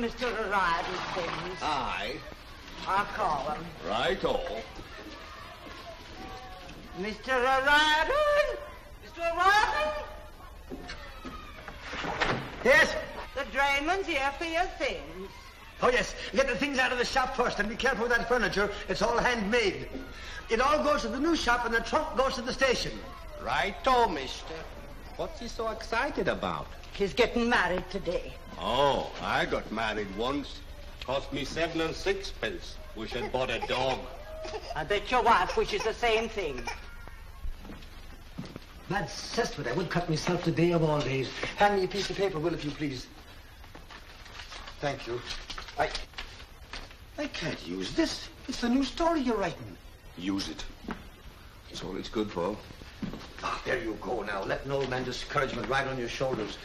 Mr. O'Riordan's things. Aye. I'll call him. Right all. Mr. O'Riordan! Mr. O'Riordan! Yes? The drayman's here for your things. Oh, yes. Get the things out of the shop first and be careful with that furniture. It's all handmade. It all goes to the new shop and the trunk goes to the station. Right-o, mister. What's he so excited about? He's getting married today. Oh, I got married once. Cost me seven and sixpence. Wish I'd bought a dog. I bet your wife wishes the same thing. Mad cesspool, I would cut myself today of all days. Hand me a piece of paper, will, if you please. Thank you. I... I can't use this. It's the new story you're writing. Use it. That's all it's good for. Ah, there you go now. Let an old man discouragement ride on your shoulders.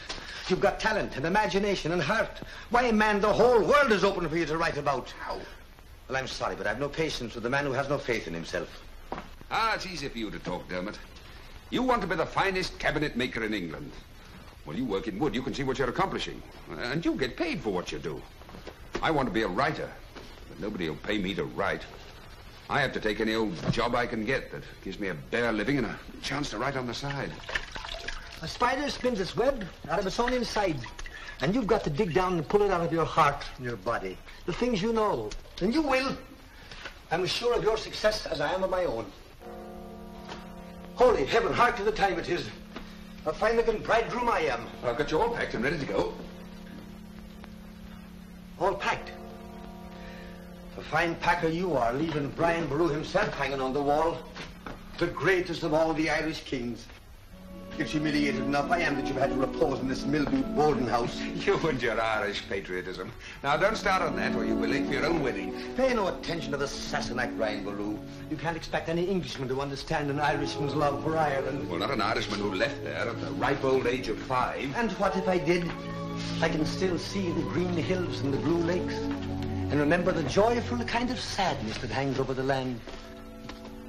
You've got talent and imagination and heart. Why, man, the whole world is open for you to write about. How? Well, I'm sorry, but I've no patience with a man who has no faith in himself. Ah, it's easy for you to talk, Dermot. You want to be the finest cabinet maker in England. Well, you work in wood, you can see what you're accomplishing. And you get paid for what you do. I want to be a writer, but nobody will pay me to write. I have to take any old job I can get that gives me a bare living and a chance to write on the side. A spider spins its web out of its own inside. And you've got to dig down and pull it out of your heart and your body. The things you know. And you will. I'm as sure of your success as I am of my own. Holy heaven, hark to the time it is. A fine-looking bridegroom I am. I've got you all packed and ready to go. All packed. A fine packer you are, leaving Brian Boru himself hanging on the wall. The greatest of all the Irish kings. It's humiliated enough I am that you've had to repose in this mildewed boarding house. You and your Irish patriotism. Now, don't start on that or you'll be late for your own wedding. Pay no attention to the Sassenach, Brian Boru. You can't expect any Englishman to understand an Irishman's love for Ireland. Well, not an Irishman who left there at the ripe old age of five. And what if I did? I can still see the green hills and the blue lakes and remember the joyful kind of sadness that hangs over the land.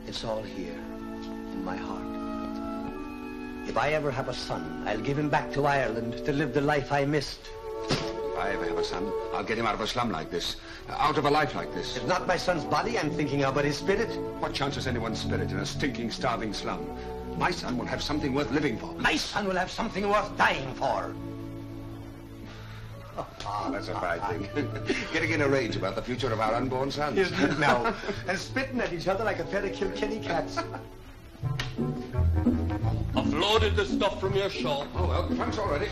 It's all here in my heart. If I ever have a son, I'll give him back to Ireland to live the life I missed. If I ever have a son, I'll get him out of a slum like this, out of a life like this. It's not my son's body I'm thinking of, but his spirit. What chance has anyone's spirit in a stinking, starving slum? My son will have something worth living for. My son will have something worth dying for. Ah, that's a fine thing. Getting in a rage about the future of our unborn sons. Isn't it now? and spitting at each other like a pair of Kilkenny cats. I've loaded the stuff from your shop. Oh, well, thanks already.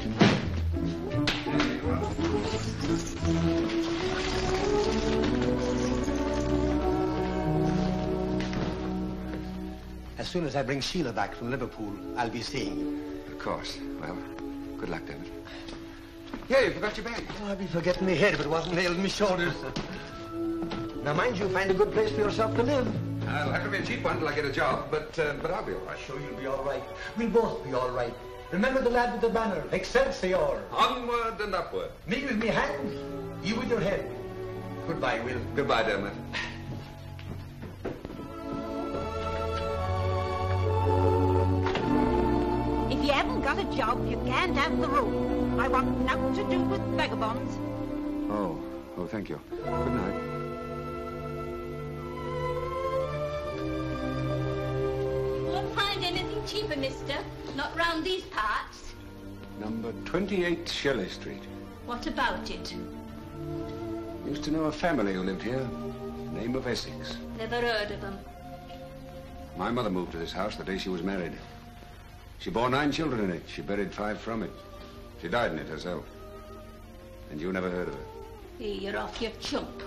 As soon as I bring Sheila back from Liverpool, I'll be seeing you. Of course. Well, good luck, David. Yeah, you forgot your bag. Oh, I'd be forgetting my head if it wasn't nailed in my shoulders. Now, mind you, find a good place for yourself to live. I'll have to be a cheap one till I get a job, but uh, but I'll be all right. Sure, you'll be all right. We'll both be all right. Remember the lad with the banner, Excelsior. Onward and upward. Me with me hands, you with your head. Goodbye, Will. Goodbye, Dermot. If you haven't got a job, you can't have the room. I want nothing to do with vagabonds. Oh, oh, thank you. Good night. You won't find anything cheaper, mister. Not round these parts. Number 28 Shelley Street. What about it? Used to know a family who lived here. Name of Essex. Never heard of them. My mother moved to this house the day she was married. She bore nine children in it. She buried five from it. She died in it herself. And you never heard of her. Hey, you're off your chump.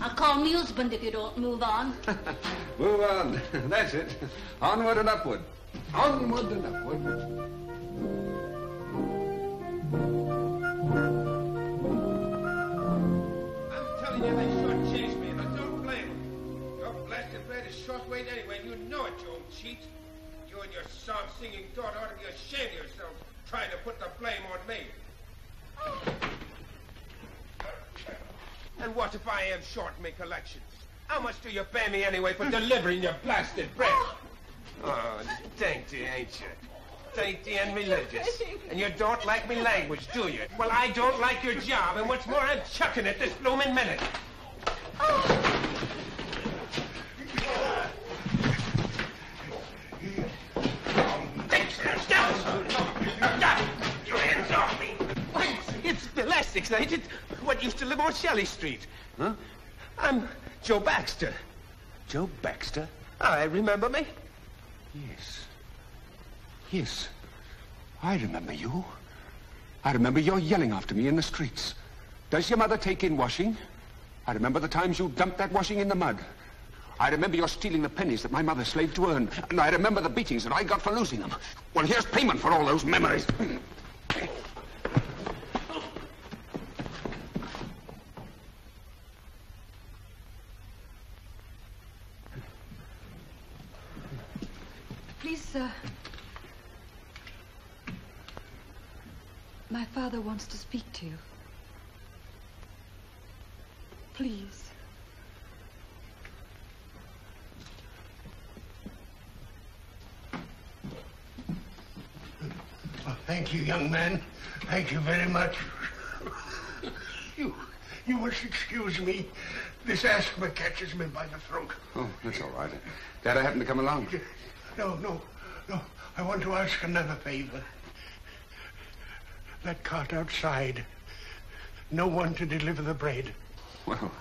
I'll call me husband if you don't move on. Move on. That's it. Onward and upward. Onward and upward. I'm telling you, they shortchanged me, and I don't blame them. Your blasted bread is short weight anyway, and you know it, you old cheat. You and your song-singing daughter ought to be ashamed of yourselves trying to put the blame on me. And what if I am short in my collections? How much do you pay me anyway for delivering your blasted bread? Oh, dainty, ain't you? Dainty and religious. And you don't like me language, do you? Well, I don't like your job, and what's more, I'm chucking it this blooming minute. Stop! Stop! Your hands off me! It's Bill Essex, ain't it? What used to live on Shelley Street. Huh? I'm Joe Baxter. Joe Baxter? I remember me. Yes. Yes. I remember you. I remember your yelling after me in the streets. Does your mother take in washing? I remember the times you dumped that washing in the mud. I remember your stealing the pennies that my mother slaved to earn. And I remember the beatings that I got for losing them. Well, here's payment for all those memories. Please, sir. My father wants to speak to you. Please. Oh, thank you, young man. Thank you very much. You, you must excuse me. This asthma catches me by the throat. Oh, that's all right. Dad, I happened to come along. No, no, no. I want to ask another favor. That cart outside. No one to deliver the bread. Well,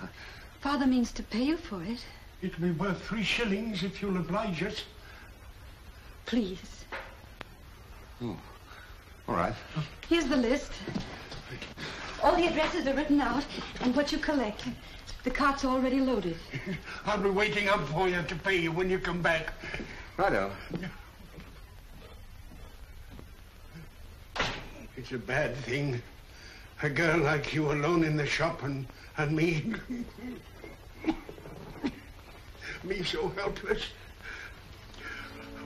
Father means to pay you for it. It'll be worth three shillings if you'll oblige us. Please. oh, all right. Here's the list. All the addresses are written out and what you collect. The cart's already loaded. I'll be waiting up for you to pay you when you come back. Righto. It's a bad thing. A girl like you alone in the shop and, and me. me so helpless.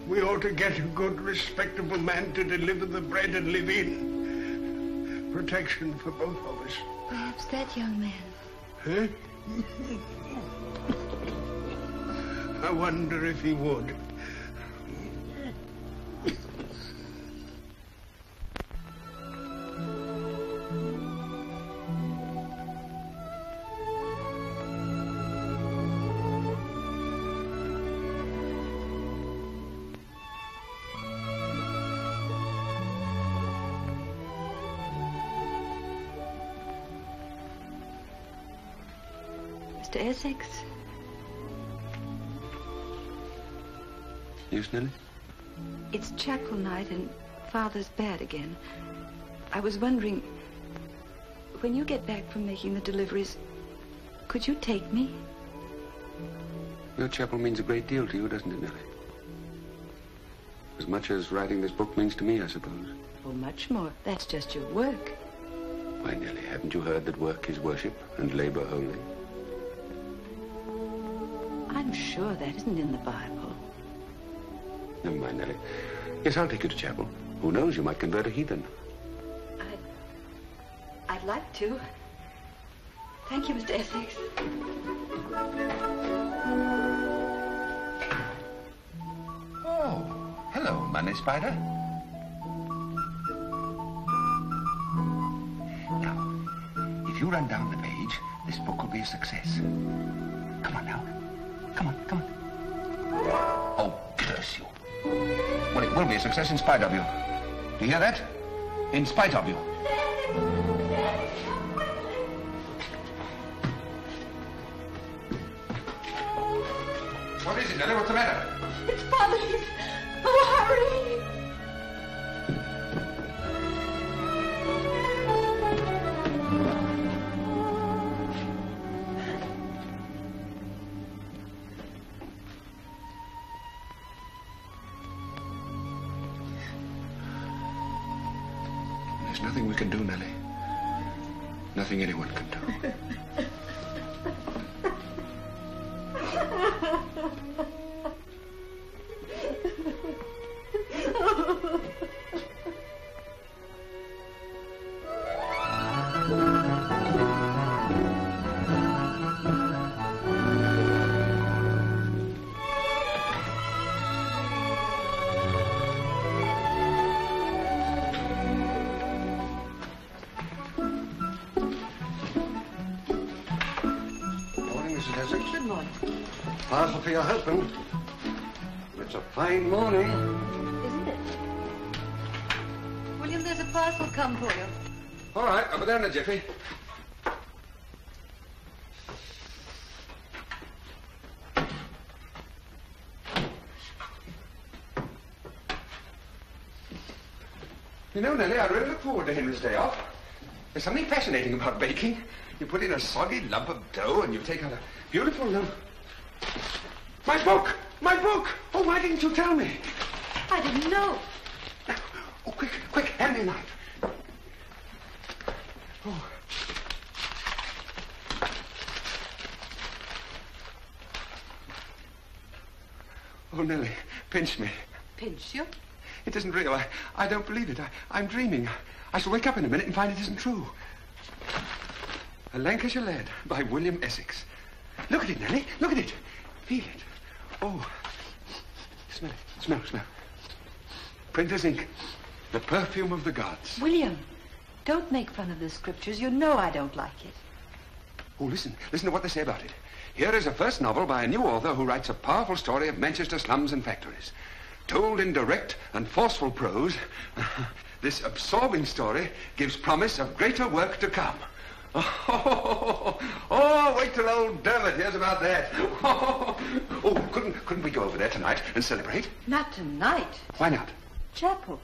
We ought to get a good, respectable man to deliver the bread and live in. Protection for both of us. Perhaps that young man. Huh? I wonder if he would. Essex? Yes, Nellie? It's chapel night and Father's bad again. I was wondering, when you get back from making the deliveries, could you take me? Your chapel means a great deal to you, doesn't it, Nellie? As much as writing this book means to me, I suppose. Oh, much more. That's just your work. Why, Nellie, haven't you heard that work is worship and labor holy? I'm sure that isn't in the Bible. Never mind, Nellie. Yes, I'll take you to chapel. Who knows, you might convert a heathen. I'd I'd like to. Thank you, Mr. Essex. Oh, hello, Money Spider. Now, if you run down the page, this book will be a success. Come on now. Come on, come on. Oh, curse you. Well, it will be a success in spite of you. Do you hear that? In spite of you. What is it, Nellie? What's the matter? It's Father. Oh, hurry. Your husband. It's a fine morning. Isn't it? William, there's a parcel come for you. All right, over there in a jiffy. You know, Nellie, I really look forward to Henry's day off. There's something fascinating about baking. You put in a soggy lump of dough and you take out a beautiful lump. My book! My book! Oh, why didn't you tell me? I didn't know. Oh, quick, quick, hand me a knife. Oh. Oh, Nellie, pinch me. Pinch you? It isn't real. I, I don't believe it. I, I'm dreaming. I shall wake up in a minute and find it isn't true. A Lancashire Lad by William Essex. Look at it, Nellie. Look at it. Feel it. Oh. Smell it. Smell, smell. Printer's ink. The perfume of the gods. William, don't make fun of the scriptures. You know I don't like it. Oh, listen. Listen to what they say about it. Here is a first novel by a new author who writes a powerful story of Manchester slums and factories. Told in direct and forceful prose, this absorbing story gives promise of greater work to come. Oh, oh, wait till old Dermot hears about that. Oh, couldn't, couldn't we go over there tonight and celebrate? Not tonight. Why not? Chapel.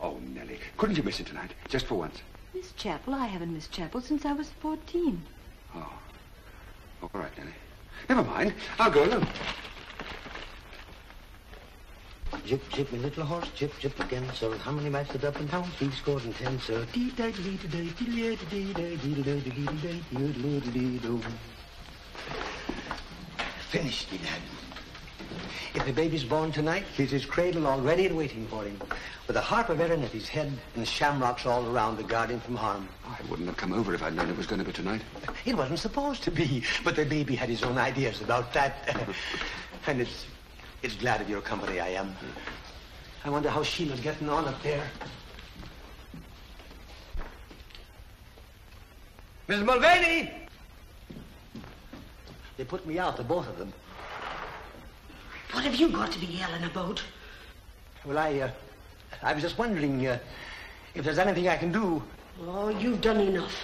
Oh, Nellie, couldn't you miss it tonight, just for once? Miss Chapel? I haven't missed chapel since I was 14. Oh. All right, Nellie. Never mind. I'll go alone. Jip, jip, my little horse, jip, jip again, sir. How many did up and down? Three scores and ten, sir. Dee da dee da dee dee da dee da dee da dee da dee da dee da dee Finished, me dad. If the baby's born tonight, here's his cradle all ready and waiting for him, with a harp of Erin at his head and shamrocks all around to guard him from harm. I wouldn't have come over if I'd known it was going to be tonight. It wasn't supposed to be, but the baby had his own ideas about that. and it's it's glad of your company, I am. I wonder how Sheila's getting on up there. Miss Mulvaney! They put me out, the both of them. What have you got to be yelling about? Well, I, uh, I was just wondering uh, if there's anything I can do. Oh, you've done enough.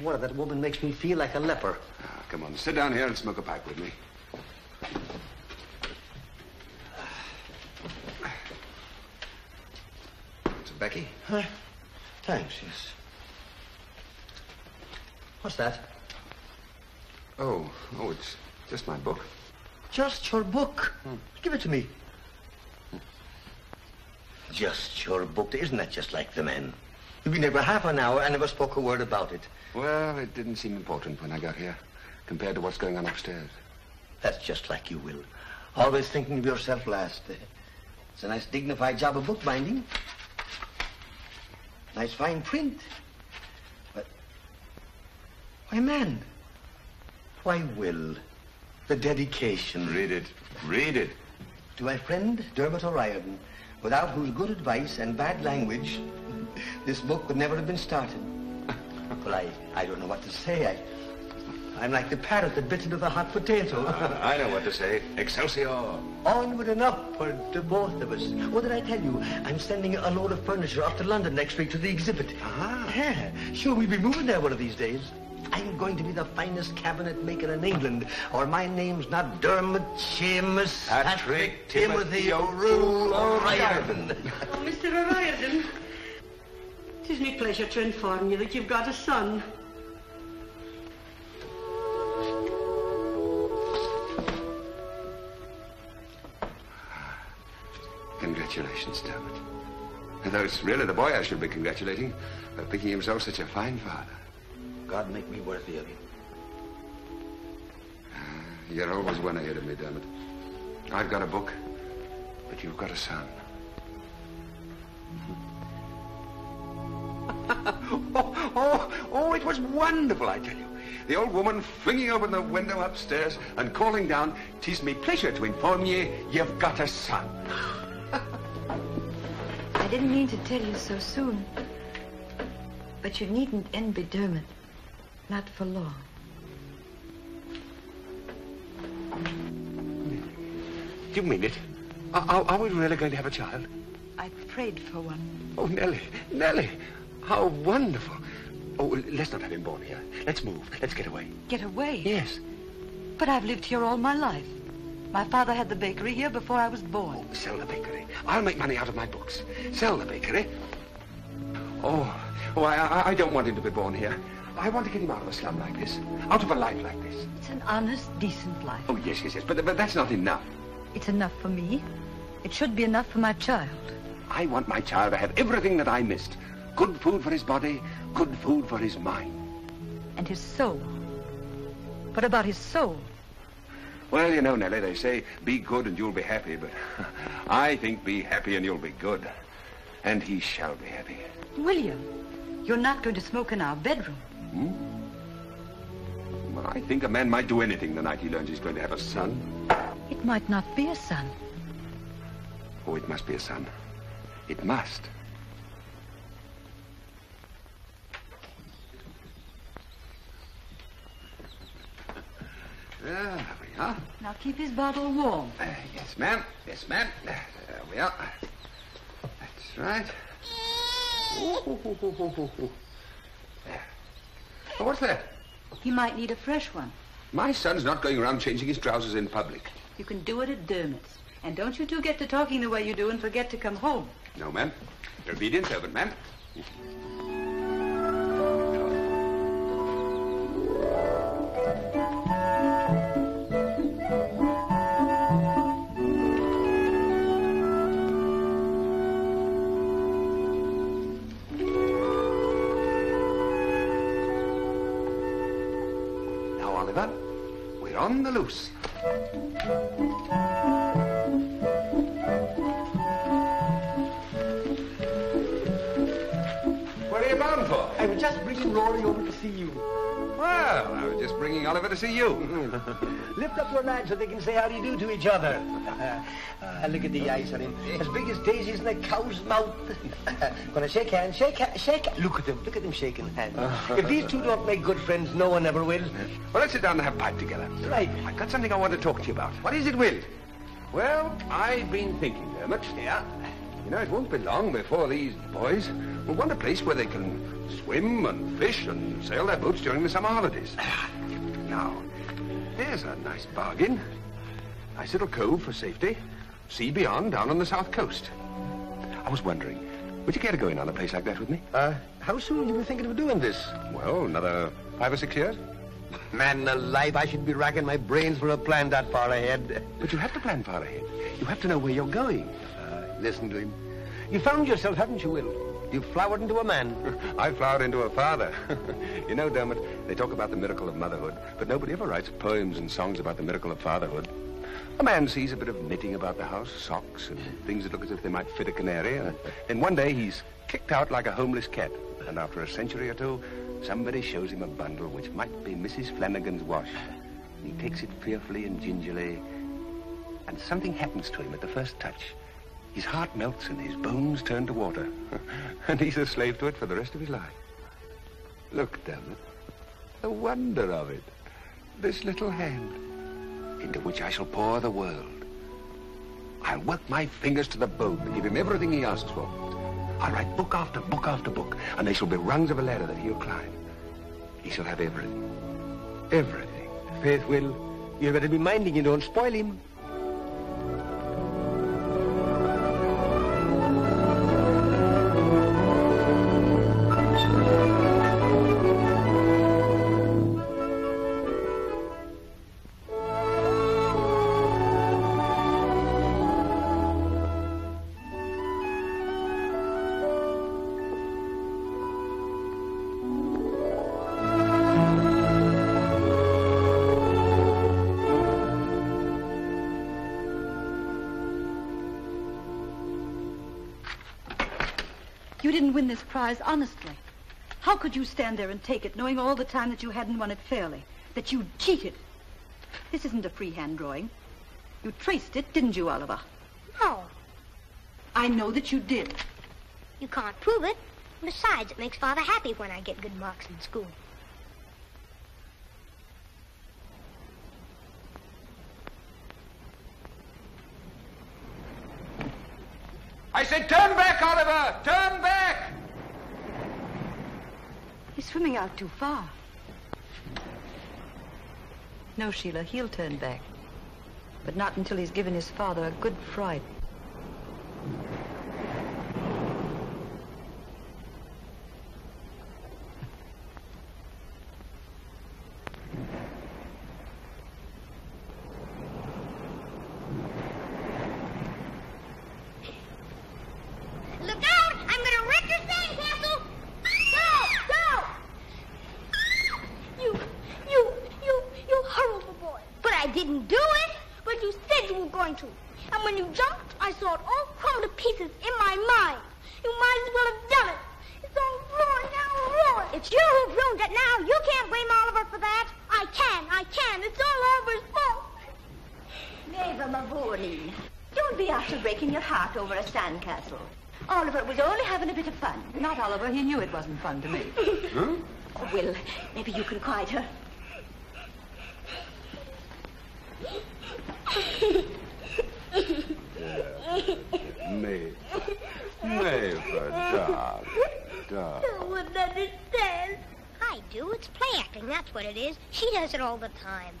What, if that woman makes me feel like a leper. Ah, come on, sit down here and smoke a pipe with me. It's a Becky. Huh? Thanks, yes. What's that? Oh, oh, it's just my book. Just your book. Hmm. Give it to me. Just your book. Isn't that just like the men? You've been here for half an hour and never spoke a word about it. Well, it didn't seem important when I got here, compared to what's going on upstairs. That's just like you, Will. Always thinking of yourself last. It's a nice dignified job of bookbinding. Nice fine print. But, why, man, why, Will, the dedication. Read it. Read it. To my friend Dermot O'Riordan, without whose good advice and bad language, this book would never have been started. well, I, I don't know what to say. I, I'm like the parrot that bit into the hot potato. I know what to say. Excelsior. Onward and upward to both of us. What did I tell you? I'm sending a load of furniture off to London next week to the exhibit. Ah. Yeah, sure, we'll be moving there one of these days. I'm going to be the finest cabinet maker in England, or my name's not Dermot Seamus Patrick Timothy Timothy O'Rule O'Riordan. Oh, Mr. O'Riordan. It is my pleasure to inform you that you've got a son. Congratulations, Dermot. Though it's really the boy I should be congratulating for picking himself such a fine father. God make me worthy of you. Ah, you're always one ahead of me, Dermot. I've got a book, but you've got a son. oh, oh, oh, it was wonderful, I tell you. The old woman flinging open the window upstairs and calling down, "'Tis me pleasure to inform ye, you've got a son." I didn't mean to tell you so soon. But you needn't envy Dermot. Not for long. Do you mean it? Are, are, we really going to have a child? I prayed for one. Oh, Nellie, Nellie, how wonderful. Oh, let's not have him born here. Let's move. Let's get away. Get away? Yes. But I've lived here all my life. My father had the bakery here before I was born. Oh, sell the bakery. I'll make money out of my books. Sell the bakery. Oh, oh, I, I, I don't want him to be born here. I want to get him out of a slum like this, out of a life like this. It's an honest, decent life. Oh, yes, yes, yes, but, but that's not enough. It's enough for me. It should be enough for my child. I want my child to have everything that I missed. Good food for his body, good food for his mind. And his soul. What about his soul? Well, you know, Nellie, they say be good and you'll be happy, but I think be happy and you'll be good. And he shall be happy. William, you're not going to smoke in our bedroom. Hmm? Well, I think a man might do anything the night he learns he's going to have a son. It might not be a son. Oh, it must be a son. It must. There we are. Now keep his bottle warm. Uh, yes, ma'am. Yes, ma'am. There we are. That's right. Ooh, ooh, ooh. Oh, what's that? He might need a fresh one. My son's not going around changing his trousers in public. You can do it at Dermot's. And don't you two get to talking the way you do and forget to come home. No, ma'am. Your obedient servant, ma'am. Loose. What are you bound for? I was just bringing Rory over to see you. Well, I was just bringing Oliver to see you. Lift up your lad so they can say how do you do to each other. Ah, look at the eyes on him. As big as daisies in a cow's mouth. Gonna shake hands, shake hands, shake hands. Look at them, look at them shaking hands. if these two don't make good friends, no one ever will. Well, let's sit down and have a pipe together. Right. I've got something I want to talk to you about. What is it, Will? Well, I've been thinking, Dermot. Yeah? You know, it won't be long before these boys will want a place where they can swim and fish and sail their boats during the summer holidays. Now, there's a nice bargain. Nice little cove for safety. Sea beyond, down on the south coast. I was wondering, would you care to go in on a place like that with me? Uh, how soon you been thinking of doing this? Well, another five or six years. Man alive, I should be racking my brains for a plan that far ahead. But you have to plan far ahead. You have to know where you're going. Uh, listen to him. You found yourself, haven't you, Will? You've flowered into a man. I flowered into a father. you know, Dermot, they talk about the miracle of motherhood, but nobody ever writes poems and songs about the miracle of fatherhood. A man sees a bit of knitting about the house, socks, and things that look as if they might fit a canary, and then one day he's kicked out like a homeless cat. And after a century or two, somebody shows him a bundle which might be Mrs. Flanagan's wash. He takes it fearfully and gingerly, and something happens to him at the first touch. His heart melts and his bones turn to water. and he's a slave to it for the rest of his life. Look, Dermot. The wonder of it. This little hand, into which I shall pour the world. I'll work my fingers to the bone to give him everything he asks for. I'll write book after book after book, and they shall be rungs of a ladder that he'll climb. He shall have everything. Everything. Faith, Will, you better be minding you don't spoil him. Didn't win this prize honestly. How could you stand there and take it, knowing all the time that you hadn't won it fairly? That you cheated? This isn't a freehand drawing. You traced it, didn't you, Oliver? No, I know that you did. you can't prove it. Besides, it makes Father happy when I get good marks in school. I said turn back, Oliver! Turn back! Swimming out too far. No, Sheila, he'll turn back. But not until he's given his father a good fright. Look out! I'm gonna wreck your sandcastle! Go! Go! You, you, you, you horrible boy. But I didn't do it. But you said you were going to. And when you jumped, I saw it all crumble to pieces in my mind. You might as well have done it. It's all ruined now, ruined. It's you who ruined it now. You can't blame Oliver for that. I can, I can. It's all Oliver's fault. Neva Mavourneen, don't be after breaking your heart over a sandcastle. Oliver was only having a bit of fun. Not Oliver. He knew it wasn't fun to me. Huh? Oh, Will, maybe you can quiet her. Maeve. Maeve, darling. Darling. I wouldn't understand. I do. It's play acting. That's what it is. She does it all the time.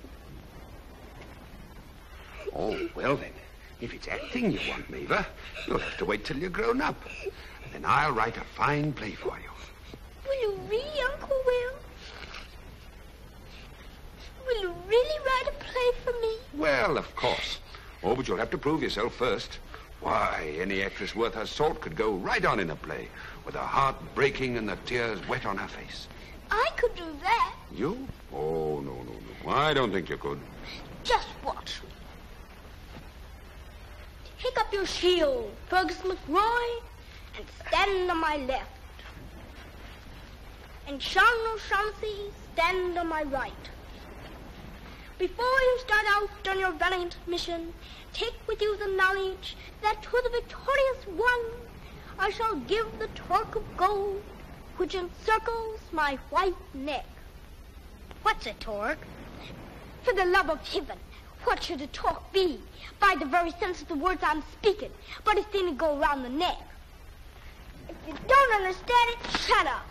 Oh, well then. If it's acting you want, Maver, you'll have to wait till you're grown up. And then I'll write a fine play for you. Will you really, Uncle Will? Will you really write a play for me? Well, of course. Oh, but you'll have to prove yourself first. Why, any actress worth her salt could go right on in a play, with her heart breaking and the tears wet on her face. I could do that. You? Oh, no, no, no. I don't think you could. Just watch. Take up your shield, Fergus McRoy, and stand on my left. And Sean O'Shaughnessy, stand on my right. Before you start out on your valiant mission, take with you the knowledge that to the victorious one I shall give the torque of gold which encircles my white neck. What's a torque? For the love of heaven, what should a torque be? By the very sense of the words I'm speaking, but it's thing to go around the neck. If you don't understand it, shut up.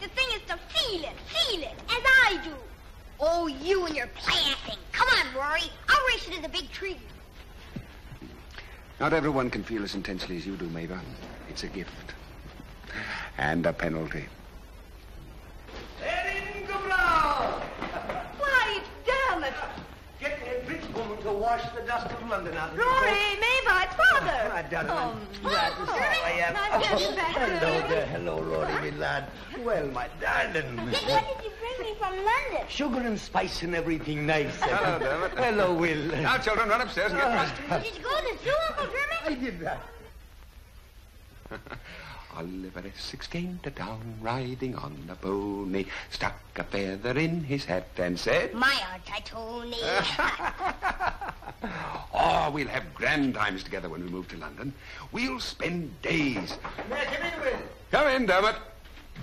The thing is to feel it, feel it, as I do. Oh, you and your play acting. Come on, Rory. I'll race you to the big tree. Not everyone can feel as intensely as you do, Maver. It's a gift. And a penalty. Why, damn it! Get a rich woman to wash the dust of London out of Rory, court. Maeve, it's father. Oh, my darling, Oh, I'm glad to see how I am. Nice to be back. Hello there, hello, Rory, my lad. Well, my darling. What did you bring me from London? Sugar and spice and everything nice. Hello, Dermot. Hello, Will. Now, children, run upstairs and get dressed. Did you go to the zoo, Uncle Dermot? I did that. Oliver Essex came to town riding on a pony, stuck a feather in his hat and said, My aunt, I told me. Oh, we'll have grand times together when we move to London. We'll spend days. Now, come in, Will. Come in, Dermot.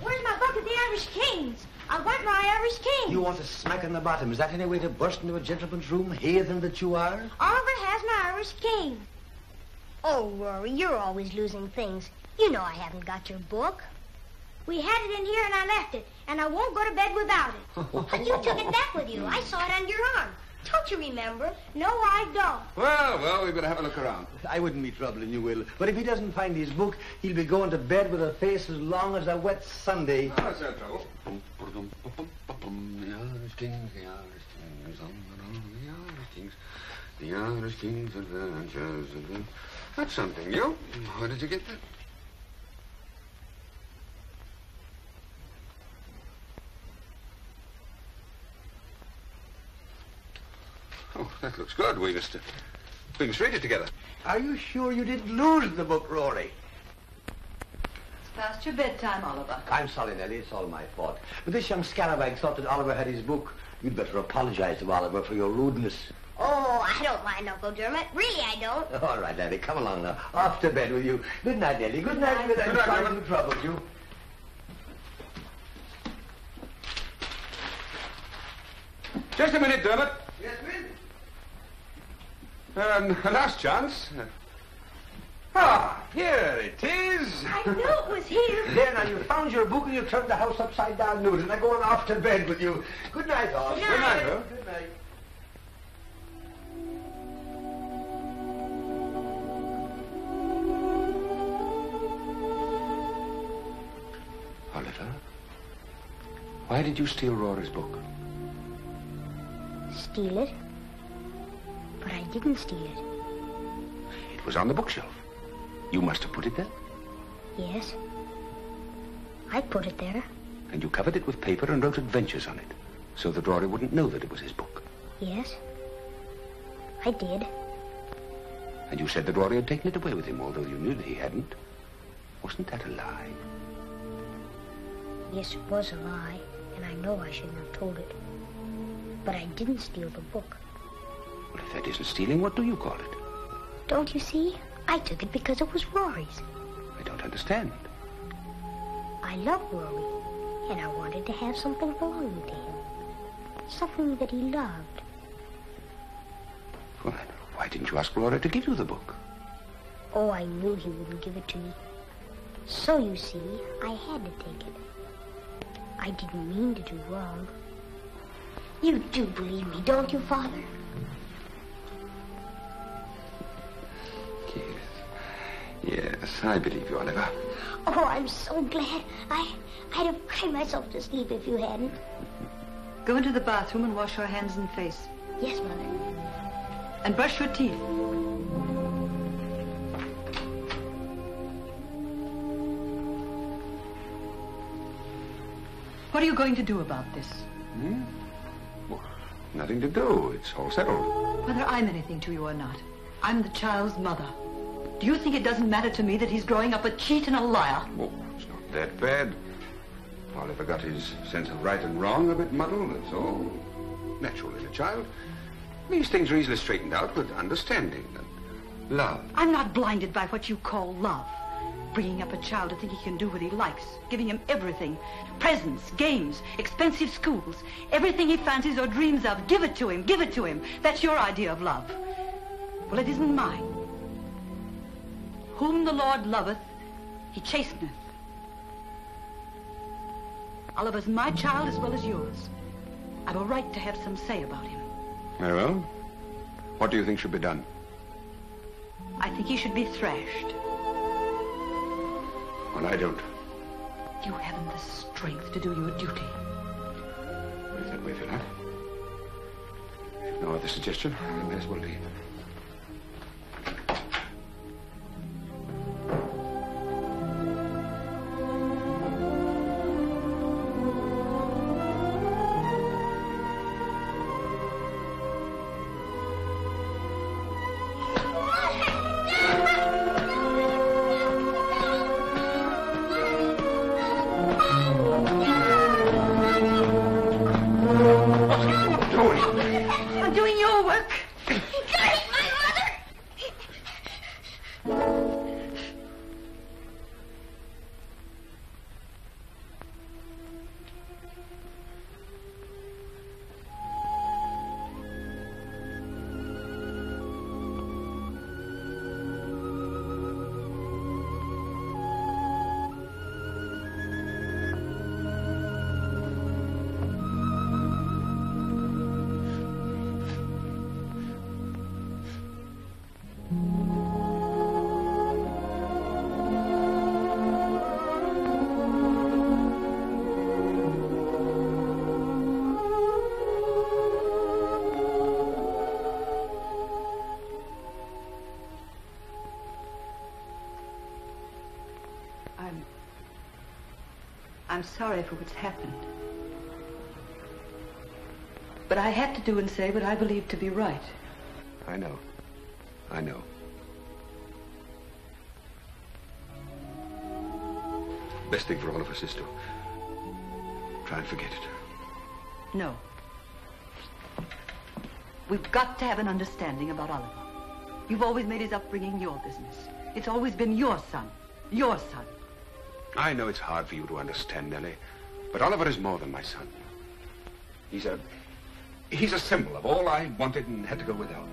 Where's my book of the Irish Kings? I want my Irish King. You want a smack in the bottom. Is that any way to burst into a gentleman's room, heathen that you are? Oliver has my Irish King. Oh, Rory, you're always losing things. You know I haven't got your book. We had it in here and I left it, and I won't go to bed without it. but you took it back with you. I saw it under your arm. Don't you remember? No, I don't. Well, well, we better have a look around. I wouldn't be troubling you, Will. But if he doesn't find his book, he'll be going to bed with a face as long as a wet Sunday. Oh, that's no trouble. The Irish Kings, the Irish Kings, on and on, the Irish Kings, the Irish Kings adventures. and- That's something new. Where did you get that? Oh, that looks good. We must uh, we must read it together. Are you sure you didn't lose the book, Rory? It's past your bedtime, Oliver. I'm sorry, Nellie. It's all my fault. But this young scalawag thought that Oliver had his book. You'd better apologize to Oliver for your rudeness. Oh, I don't mind Uncle Dermot. Really, I don't. All right, Nellie, come along now. Off to bed with you. Good night, Nellie. Good night. Good night. Good night, Sorry Dermot. to trouble you. Just a minute, Dermot. Yes, Will? Um, a last chance. Ah, here it is. I knew it was here. There, now, you found your book and you turned the house upside down news, and I'm going off to bed with you. Good night, all. Good night. Earl. Good night. Oliver, why did you steal Rory's book? Steal it? But I didn't steal it. It was on the bookshelf. You must have put it there. Yes. I put it there. And you covered it with paper and wrote adventures on it, so that Rory wouldn't know that it was his book. Yes. I did. And you said that Rory had taken it away with him, although you knew that he hadn't. Wasn't that a lie? Yes, it was a lie, and I know I shouldn't have told it. But I didn't steal the book. Well, if that isn't stealing, what do you call it? Don't you see? I took it because it was Rory's. I don't understand. I love Rory, and I wanted to have something belonging to him. Something that he loved. Well, then, why didn't you ask Rory to give you the book? Oh, I knew he wouldn't give it to me. So, you see, I had to take it. I didn't mean to do wrong. You do believe me, don't you, Father? Yes, I believe you, Oliver. Oh, I'm so glad. I, I'd have cried myself to sleep if you hadn't. Go into the bathroom and wash your hands and face. Yes, Mother. And brush your teeth. What are you going to do about this? Hmm? Well, nothing to do. It's all settled. Whether I'm anything to you or not, I'm the child's mother. Do you think it doesn't matter to me that he's growing up a cheat and a liar? Oh, it's not that bad. Oliver got his sense of right and wrong a bit muddled, that's all. Natural in a child. These things are easily straightened out with understanding and love. I'm not blinded by what you call love. Bringing up a child to think he can do what he likes, giving him everything. Presents, games, expensive schools, everything he fancies or dreams of. Give it to him, give it to him. That's your idea of love. Well, it isn't mine. Whom the Lord loveth, he chasteneth. Oliver's my child as well as yours. I've a right to have some say about him. Very well. What do you think should be done? I think he should be thrashed. Well, I don't. You haven't the strength to do your duty. Put it that way, Philip. If no other suggestion, I may as well leave. Sorry for what's happened. But I had to do and say what I believed to be right. I know. I know. Best thing for all of us is to try and forget it. No. We've got to have an understanding about Oliver. You've always made his upbringing your business. It's always been your son. Your son. I know it's hard for you to understand, Nellie, but Oliver is more than my son. He's a... He's a symbol of all I wanted and had to go without.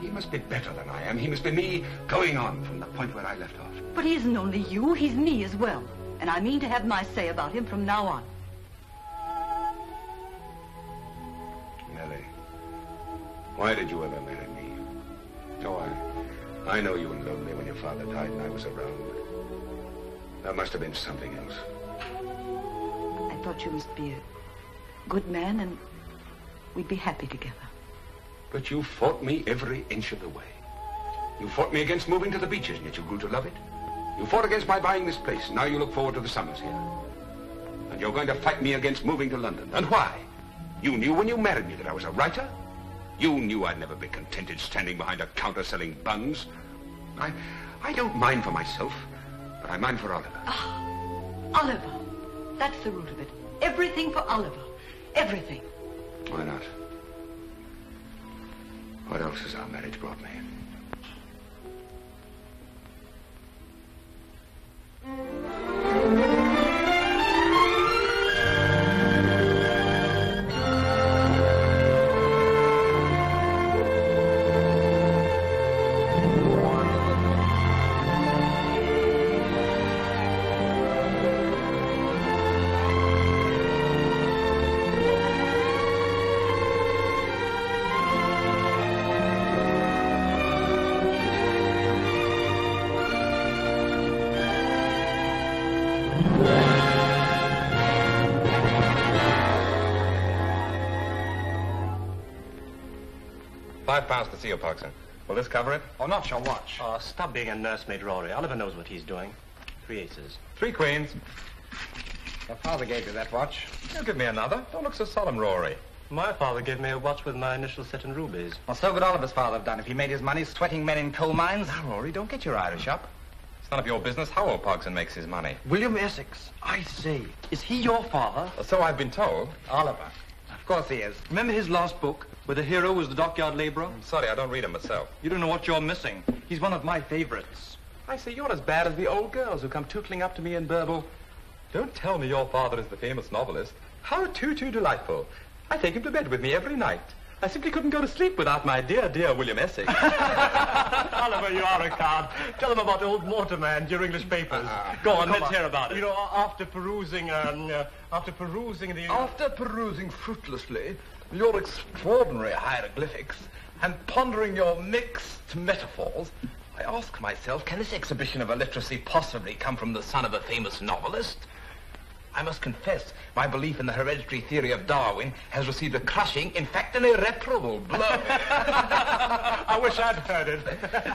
He must be better than I am. He must be me going on from the point where I left off. But he isn't only you, he's me as well. And I mean to have my say about him from now on. Nellie, why did you ever marry me? Oh, I, I know you were lonely when your father died and I was around. There must have been something else. I thought you must be a good man and we'd be happy together. But you fought me every inch of the way. You fought me against moving to the beaches, and yet you grew to love it. You fought against my buying this place. Now you look forward to the summers here. And you're going to fight me against moving to London. And why? You knew when you married me that I was a writer. You knew I'd never be contented standing behind a counter selling buns. I, I don't mind for myself, but I mind for Oliver. Ah, Oliver. That's the root of it. Everything for Oliver. Everything. Why not? What else has our marriage brought me? You, Parkson. Will this cover it? Oh, not your watch. Oh, stop being a nursemaid, Rory. Oliver knows what he's doing. Three aces. Three queens. Your father gave you that watch. You give me another. Don't look so solemn, Rory. My father gave me a watch with my initials set in rubies. Well, so would Oliver's father have done if he made his money sweating men in coal mines. Now, Rory, don't get your Irish up. It's none of your business how old Pogson makes his money. William Essex. I say, is he your father? So I've been told. Oliver. Of course he is. Remember his last book, where the hero was the dockyard laborer? I'm sorry, I don't read him myself. You don't know what you're missing. He's one of my favorites. I say, you're as bad as the old girls who come tootling up to me and burble. Don't tell me your father is the famous novelist. How too, too delightful. I take him to bed with me every night. I simply couldn't go to sleep without my dear, dear William Essex. Oliver, you are a card. Tell them about old Mortimer and your English papers. Go on, let's on. hear about it. You know, after perusing, um, uh, after perusing the... After perusing fruitlessly your extraordinary hieroglyphics and pondering your mixed metaphors, I ask myself, can this exhibition of illiteracy possibly come from the son of a famous novelist? I must confess, my belief in the hereditary theory of Darwin has received a crushing, in fact, an irreparable blow. I wish I'd heard it.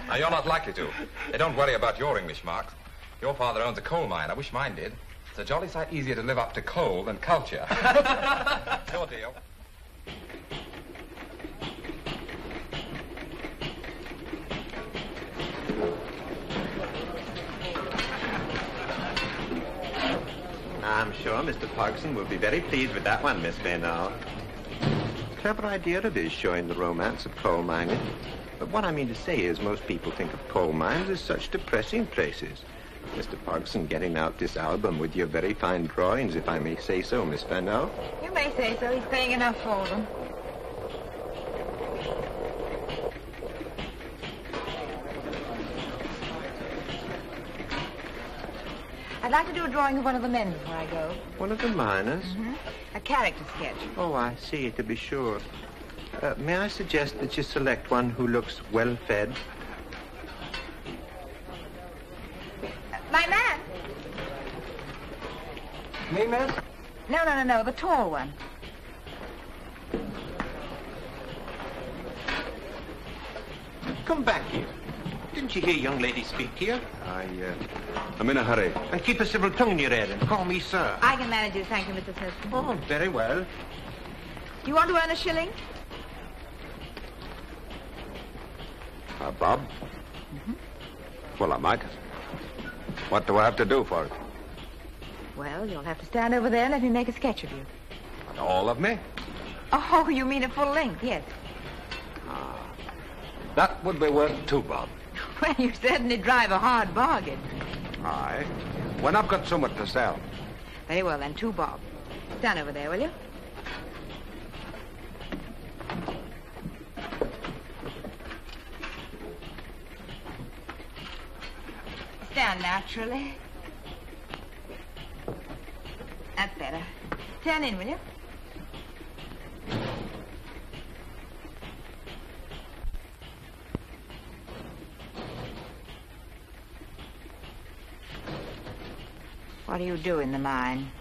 now, you're not likely to. Hey, don't worry about your English marks. Your father owns a coal mine. I wish mine did. It's a jolly sight easier to live up to coal than culture. your deal. I'm sure Mr. Parkson will be very pleased with that one, Miss Vaynol. Clever idea it is, showing the romance of coal mining. But what I mean to say is most people think of coal mines as such depressing places. Mr. Parkson getting out this album with your very fine drawings, if I may say so, Miss Vaynol. You may say so. He's paying enough for them. I'd like to do a drawing of one of the men before I go. One of the miners? hmm A character sketch. Oh, I see, to be sure. Uh, may I suggest that you select one who looks well fed? My man! Me, miss? No, no, no, no. The tall one. Come back here. Didn't you hear young lady speak to you? I, uh, I'm in a hurry. And keep a civil tongue in your head and call me sir. I can manage it, thank you, Mr. Smith. Oh, very well. You want to earn a shilling? Uh, Bob? Well, I might. What do I have to do for it? Well, you'll have to stand over there and let me make a sketch of you. All of me? Oh, you mean a full length, yes. Ah, that would be worth two, Bob. Well, you certainly drive a hard bargain. Aye. When I've got so much to sell. Very well, then, two bob. Stand over there, will you? Stand naturally. That's better. Turn in, will you? What do you do in the mine?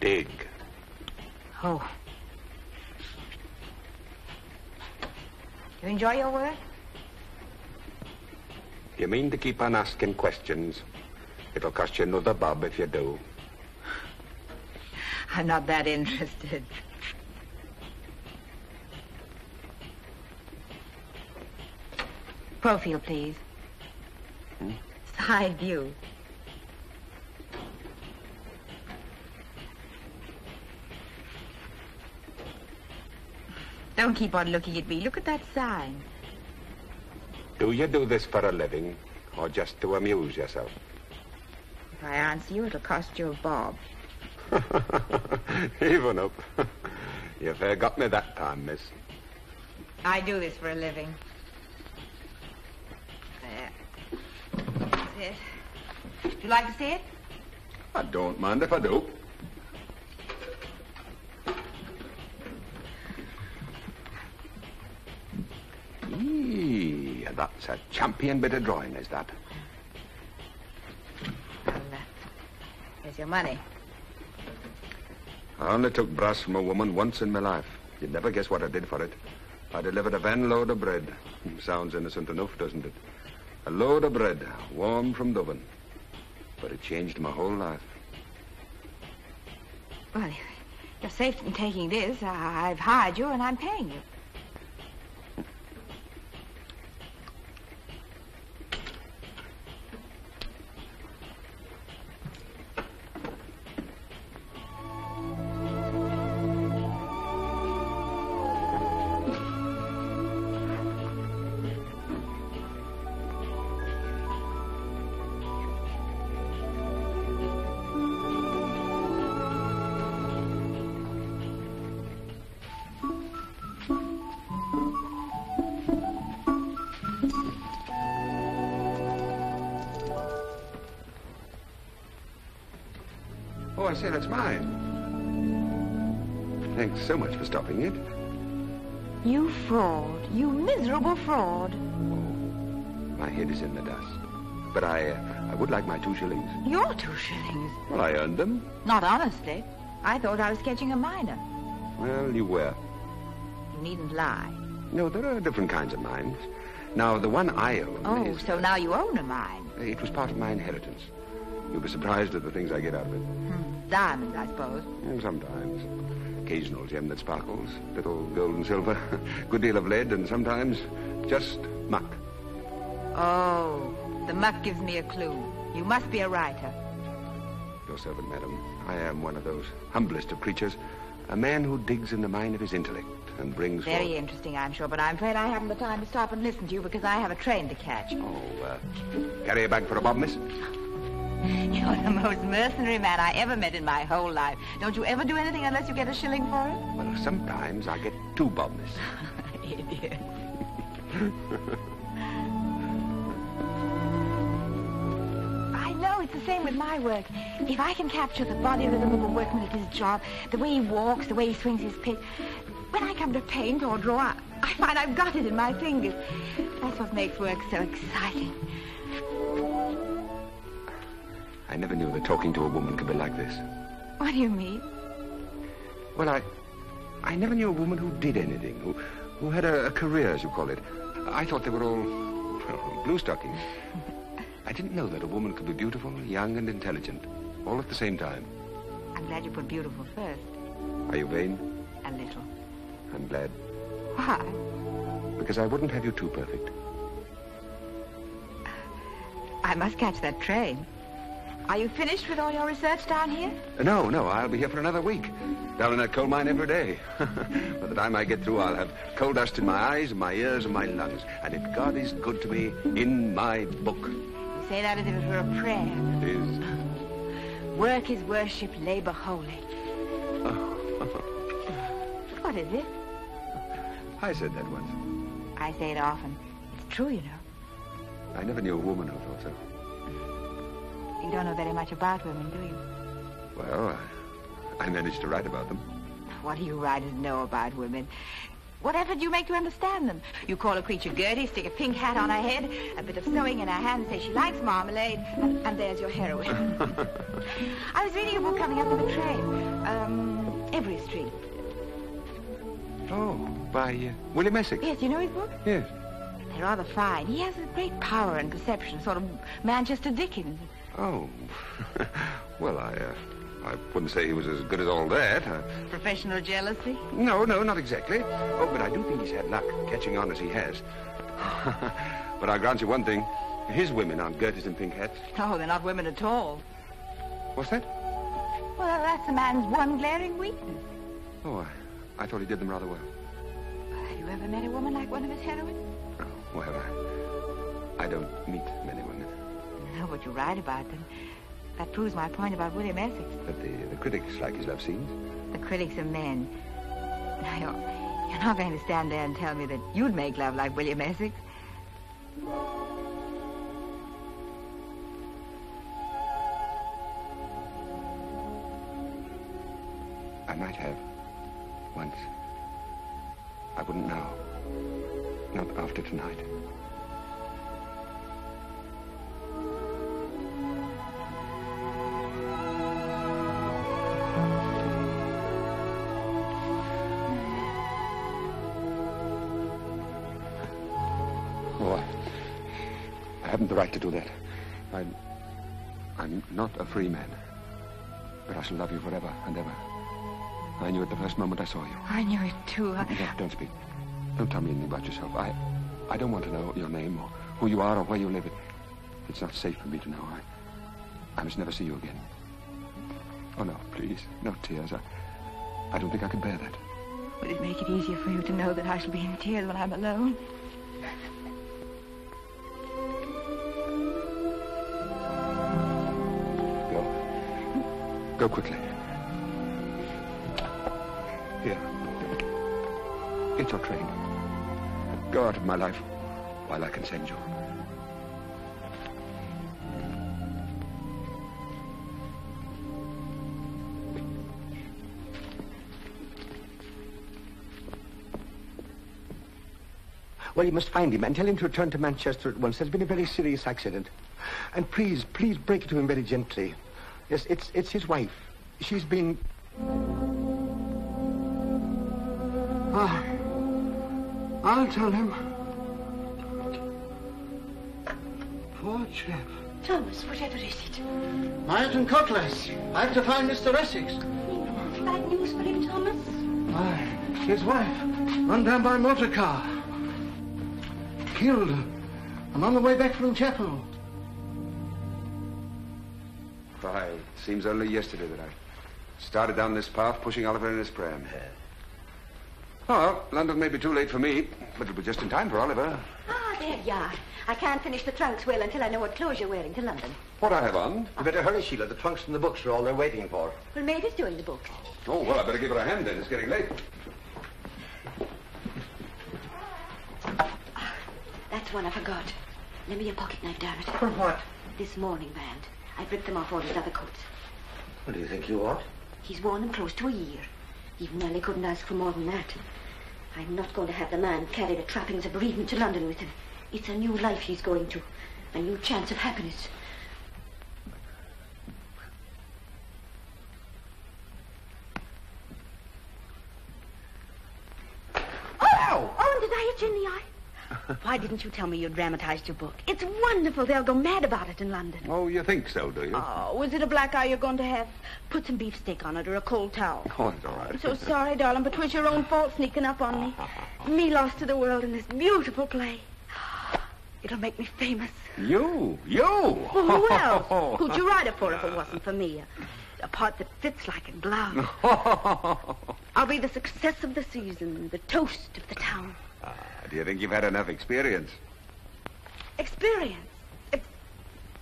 Dig. Oh. You enjoy your work? You mean to keep on asking questions? It'll cost you another bob if you do. I'm not that interested. Profile, please. Hmm? Side view. Don't keep on looking at me. Look at that sign. Do you do this for a living or just to amuse yourself? If I answer you, it'll cost you a bob. Even up. you fair got me that time, miss. I do this for a living. There. That's it. Would you like to see it? I don't mind if I do. Eee, that's a champion bit of drawing, is that? Well, uh, here's your money. I only took brass from a woman once in my life. You'd never guess what I did for it. I delivered a van load of bread. Sounds innocent enough, doesn't it? A load of bread, warm from Dublin. But it changed my whole life. Well, you're safe in taking this. I've hired you and I'm paying you. So much for stopping it. You fraud. You miserable fraud. My head is in the dust. But I, uh, I would like my two shillings. Your two shillings. Well, I earned them. Not honestly. I thought I was catching a miner. Well, you were. You needn't lie. No, there are different kinds of mines. Now, the one I own Oh, is... so now you own a mine. It was part of my inheritance. You'll be surprised at the things I get out of it. Diamonds, I suppose. Sometimes. Occasional gem that sparkles. Little gold and silver. Good deal of lead, and sometimes just muck. Oh, the muck gives me a clue. You must be a writer. Your servant, madam. I am one of those humblest of creatures. A man who digs in the mine of his intellect and brings Very forth... interesting, I'm sure, but I'm afraid I haven't the time to stop and listen to you because I have a train to catch. Oh, uh, carry a bag for a bob, miss? You're the most mercenary man I ever met in my whole life. Don't you ever do anything unless you get a shilling for it? Well, sometimes I get two bob, miss. Idiot. I know it's the same with my work. If I can capture the body rhythm of a workman at his job, the way he walks, the way he swings his pick, when I come to paint or draw, I, I find I've got it in my fingers. That's what makes work so exciting. I never knew that talking to a woman could be like this. What do you mean? Well, I... I never knew a woman who did anything, who, who had a, a career, as you call it. I thought they were all well, blue stockings. I didn't know that a woman could be beautiful, young, and intelligent, all at the same time. I'm glad you put beautiful first. Are you vain? A little. I'm glad. Why? Because I wouldn't have you too perfect. I must catch that train. Are you finished with all your research down here? No, no, I'll be here for another week. Down in that coal mine every day. By the time I get through, I'll have coal dust in my eyes, my ears, and my lungs. And if God is good to me, in my book. You say that as if it were a prayer. It is. Work is worship, labor holy. What is it? I said that once. I say it often. It's true, you know. I never knew a woman who thought so. You don't know very much about women, do you? Well, I, I managed to write about them. What do you writers know about women? What effort do you make to understand them? You call a creature Gertie, stick a pink hat on her head, a bit of sewing in her hand, say she likes marmalade, and, and there's your heroine. I was reading a book coming up on the train. Um, Every Street. Oh, by uh, William Essex. Yes, you know his book? Yes. They're rather fine. He has a great power and perception, sort of Manchester Dickens. Oh. well, I, uh, I wouldn't say he was as good as all that. Uh, Professional jealousy? no, no, not exactly. Oh, but I do think he's had luck catching on as he has. but I grant you one thing. His women aren't Gertie's and pink hats. Oh, they're not women at all. What's that? Well, that's a man's one glaring weakness. Oh, I, I thought he did them rather well. Have you ever met a woman like one of his heroines? Oh, Well, I, I don't meet women. No, you write about them. That proves my point about William Essex. But the, the critics like his love scenes. The critics are men. Now, you're, you're not going to stand there and tell me that you'd make love like William Essex. I might have. Once. I wouldn't now. Not after tonight. Haven't the right to do that. I'm, I'm not a free man. But I shall love you forever and ever. I knew it the first moment I saw you. I knew it, too. I... Don't, don't speak. Don't tell me anything about yourself. I, I don't want to know your name or who you are or where you live. It, it's not safe for me to know. I, I must never see you again. Oh, no, please. No tears. I, I don't think I can bear that. Would it make it easier for you to know that I shall be in tears when I'm alone? Go quickly. Here. Get your train. Go out of my life while I can send you. Well, you must find him and tell him to return to Manchester at once. There's been a very serious accident. And please, please break it to him very gently. Yes, it's, it's his wife. She's been... Ah, I'll tell him. Poor chap. Thomas, whatever is it? Martin Cutlass. I have to find Mr. Essex. Bad news for him, Thomas? Why, his wife, run down by motor car. Killed. I'm on the way back from chapel. Seems only yesterday that I started down this path pushing Oliver in his pram. Oh, London may be too late for me, but it'll be just in time for Oliver. Ah, there you are. I can't finish the trunks well until I know what clothes you're wearing to London. What I have on? You better hurry, Sheila. The trunks and the books are all they're waiting for. Well, Mavis doing the books. Oh, well, I better give her a hand then. It's getting late. That's one I forgot. Lend me your pocket knife, damn. For what? This mourning band. I've ripped them off all his other coats. What do you think you ought? He's worn them close to a year. Even Nellie couldn't ask for more than that. I'm not going to have the man carry the trappings of bereavement to London with him. It's a new life he's going to. A new chance of happiness. Oh! Oh, and did I hit you in the eye? Why didn't you tell me you'd dramatized your book? It's wonderful. They'll go mad about it in London. Oh, you think so, do you? Oh, was it a black eye you're going to have? Put some beefsteak on it or a cold towel. Oh, it's all right. I'm so sorry, darling, but 'twas your own fault sneaking up on me. me lost to the world in this beautiful play. It'll make me famous. You? You? Well, who else? Who'd you write it for if it wasn't for me? A, a part that fits like a glove. I'll be the success of the season, the toast of the town. Ah. Do you think you've had enough experience? Experience.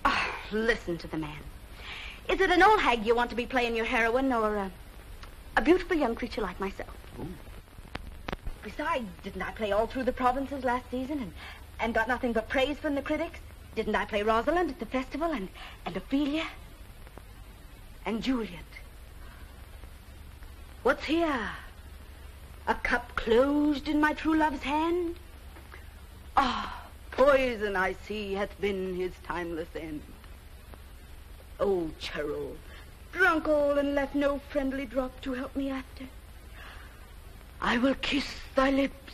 Oh, listen to the man. Is it an old hag you want to be playing your heroine or a, a beautiful young creature like myself? Besides, didn't I play all through the provinces last season and, and got nothing but praise from the critics? Didn't I play Rosalind at the festival and, and Ophelia? And Juliet? What's here? A cup closed in my true love's hand? Ah, poison I see hath been his timeless end. Oh, churl, drunk all and left no friendly drop to help me after. I will kiss thy lips.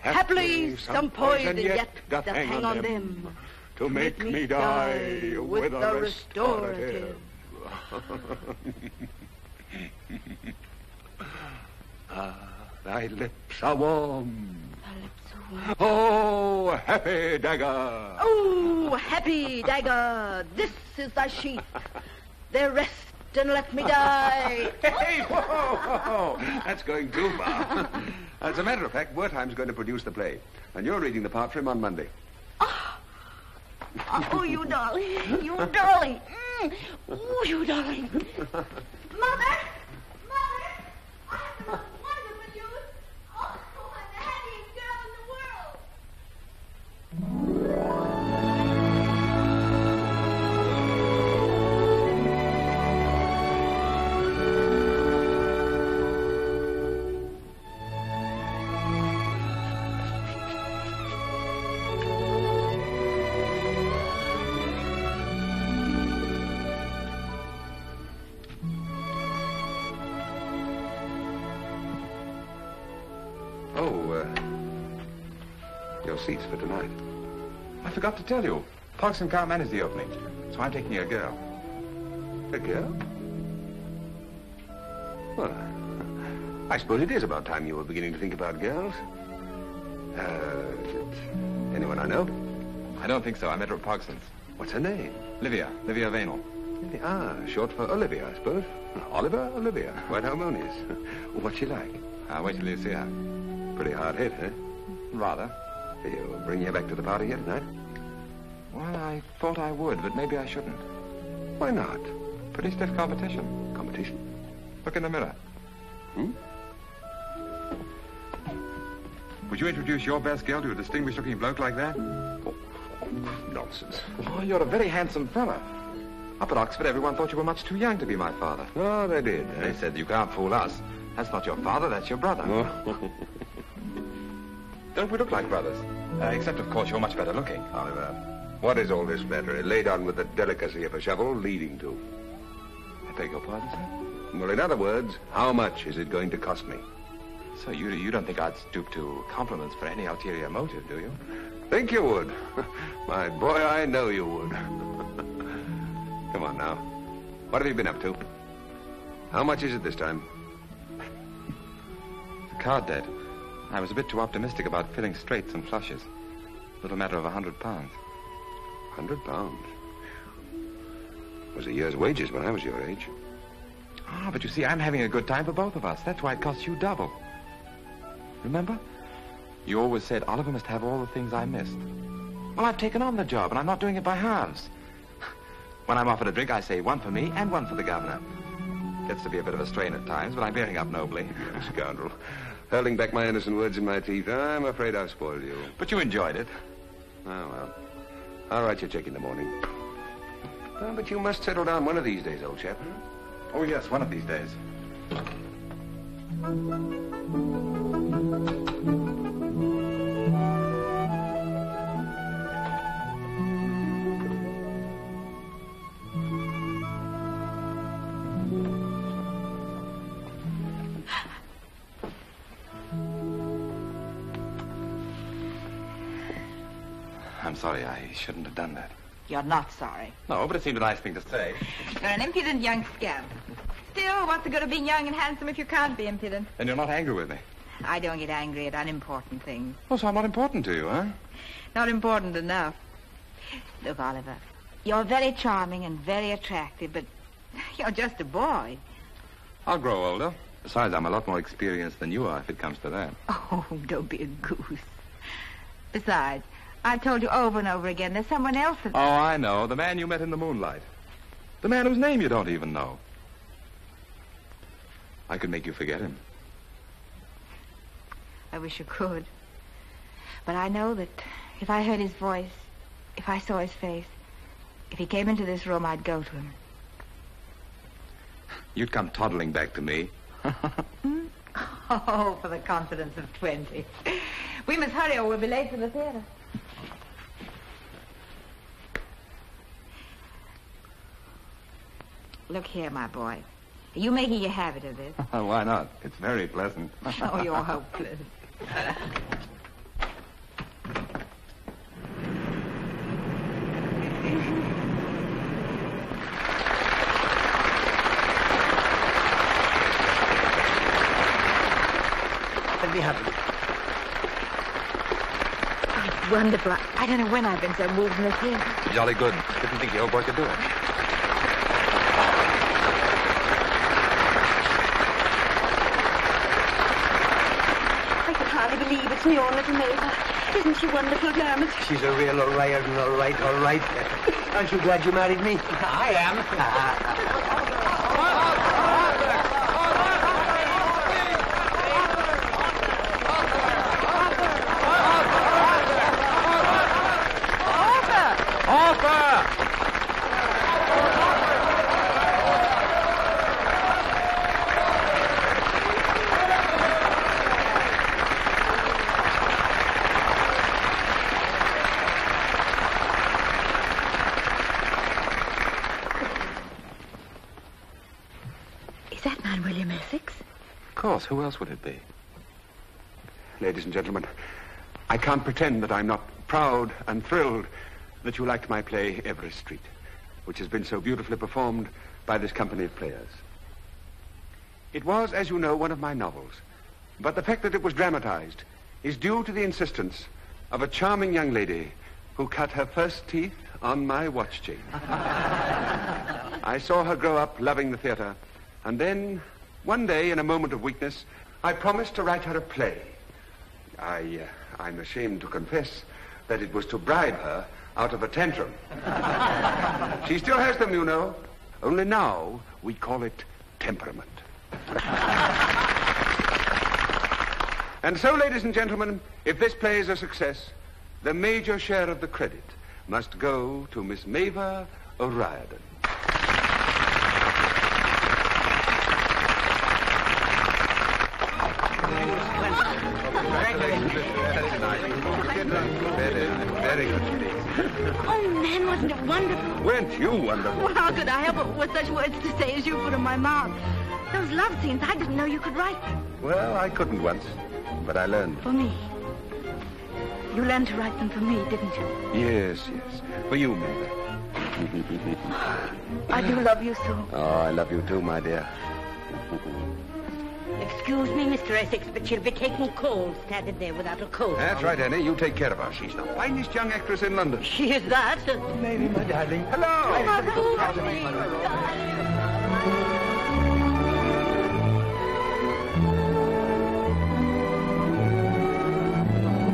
Happily, some poison yet doth hang on them to make me die with a restorative. ah, thy lips are warm. Oh, happy dagger! Oh, happy dagger, this is thy sheath. There rest and let me die. Hey, whoa, whoa, whoa, That's going too far. As a matter of fact, Wertheim's going to produce the play, and you're reading the part for him on Monday. Oh, you darling, you darling. Mm. Oh, you darling. Mother! Mother! I'm the most wonderful news. Oh, I'm the happiest girl in the world. Oh, to tell you. Parkson can't manage the opening, so I'm taking you a girl. A girl? Well, I suppose it is about time you were beginning to think about girls. Uh, anyone I know? I don't think so. I met her at Parkson's. What's her name? Livia. Livia Vaynol. Ah, short for Olivia, I suppose. Oliver, Olivia. Quite harmonious. What's she like? I'll wait till you see her. Pretty hard hit, huh? Rather. You'll bring her back to the party here tonight? Well, I thought I would, but maybe I shouldn't. Why not? Pretty stiff competition. Competition? Look in the mirror. Hmm? Would you introduce your best girl to a distinguished-looking bloke like that? Oh, nonsense. Oh, you're a very handsome fella. Up at Oxford, everyone thought you were much too young to be my father. Oh, they did. They said, you can't fool us. That's not your father, that's your brother. Oh. Don't we look like brothers? Uh, except, of course, you're much better looking. Oliver, what is all this matter laid on with the delicacy of a shovel leading to? I beg your pardon, sir? Well, in other words, how much is it going to cost me? So you, you don't think I'd stoop to compliments for any ulterior motive, do you? Think you would. My boy, I know you would. Come on now. What have you been up to? How much is it this time? The card debt. I was a bit too optimistic about filling straights and flushes. Little matter of a hundred pounds. Hundred pounds? Was a year's wages when I was your age. Ah, but you see, I'm having a good time for both of us. That's why it costs you double. Remember? You always said Oliver must have all the things I missed. Well, I've taken on the job, and I'm not doing it by halves. When I'm offered a drink, I say one for me and one for the governor. Gets to be a bit of a strain at times, but I'm bearing up nobly. Scoundrel. Hurling back my innocent words in my teeth. I'm afraid I've spoiled you. But you enjoyed it. Oh, well. I'll write you a check in the morning. Oh, but you must settle down one of these days, old chap. Hmm? Oh, yes, one of these days. I shouldn't have done that. You're not sorry. No, but it seemed a nice thing to say. You're an impudent young scamp. Still, what's the good of being young and handsome if you can't be impudent? And you're not angry with me. I don't get angry at unimportant things. Oh, so I'm not important to you, huh? Not important enough. Look, Oliver, you're very charming and very attractive, but you're just a boy. I'll grow older. Besides, I'm a lot more experienced than you are if it comes to that. Oh, don't be a goose. Besides, I've told you over and over again there's someone else that... Oh, I know. The man you met in the moonlight. The man whose name you don't even know. I could make you forget him. I wish you could. But I know that if I heard his voice, If I saw his face, if he came into this room, I'd go to him. You'd come toddling back to me. Hmm? Oh, for the confidence of 20. We must hurry or we'll be late for the theater. Look here, my boy. Are you making a habit of this? Why not? It's very pleasant. oh, you're hopeless. Let me have it. Wonderful. I don't know when I've been so moved in the theater. Jolly good. Didn't think the old boy could do it. I can hardly believe it's me own little Maeve. Isn't she wonderful, Dermot? She's a real O'Riordan, all right, all right. Aren't you glad you married me? I am. Ah, ah, ah. Arthur! Is that man William Essex? Course, who else would it be? Ladies and gentlemen, I can't pretend that I'm not proud and thrilled that you liked my play, Every Street, which has been so beautifully performed by this company of players. It was, as you know, one of my novels, but the fact that it was dramatized is due to the insistence of a charming young lady who cut her first teeth on my watch chain. I saw her grow up loving the theater, and then, one day, in a moment of weakness, I promised to write her a play. I, uh, I'm ashamed to confess that it was to bribe her out of a tantrum. she still has them, you know. Only now we call it temperament. and so, ladies and gentlemen, if this play is a success, the major share of the credit must go to Miss Maeve O'Riordan. Very good indeed. Oh, man, wasn't it wonderful? Weren't you wonderful? Well, how could I help it with such words to say as you put in my mouth? Those love scenes, I didn't know you could write them. Well, I couldn't once, but I learned. For me. You learned to write them for me, didn't you? Yes, yes. For you, Mabel. I do love you so. oh, I love you too, my dear. Excuse me, Mr. Essex, but she'll be taking cold standing there without a coat. That's right, Annie. You take care of her. She's the finest young actress in London. She is that. Maybe, my darling. Hello.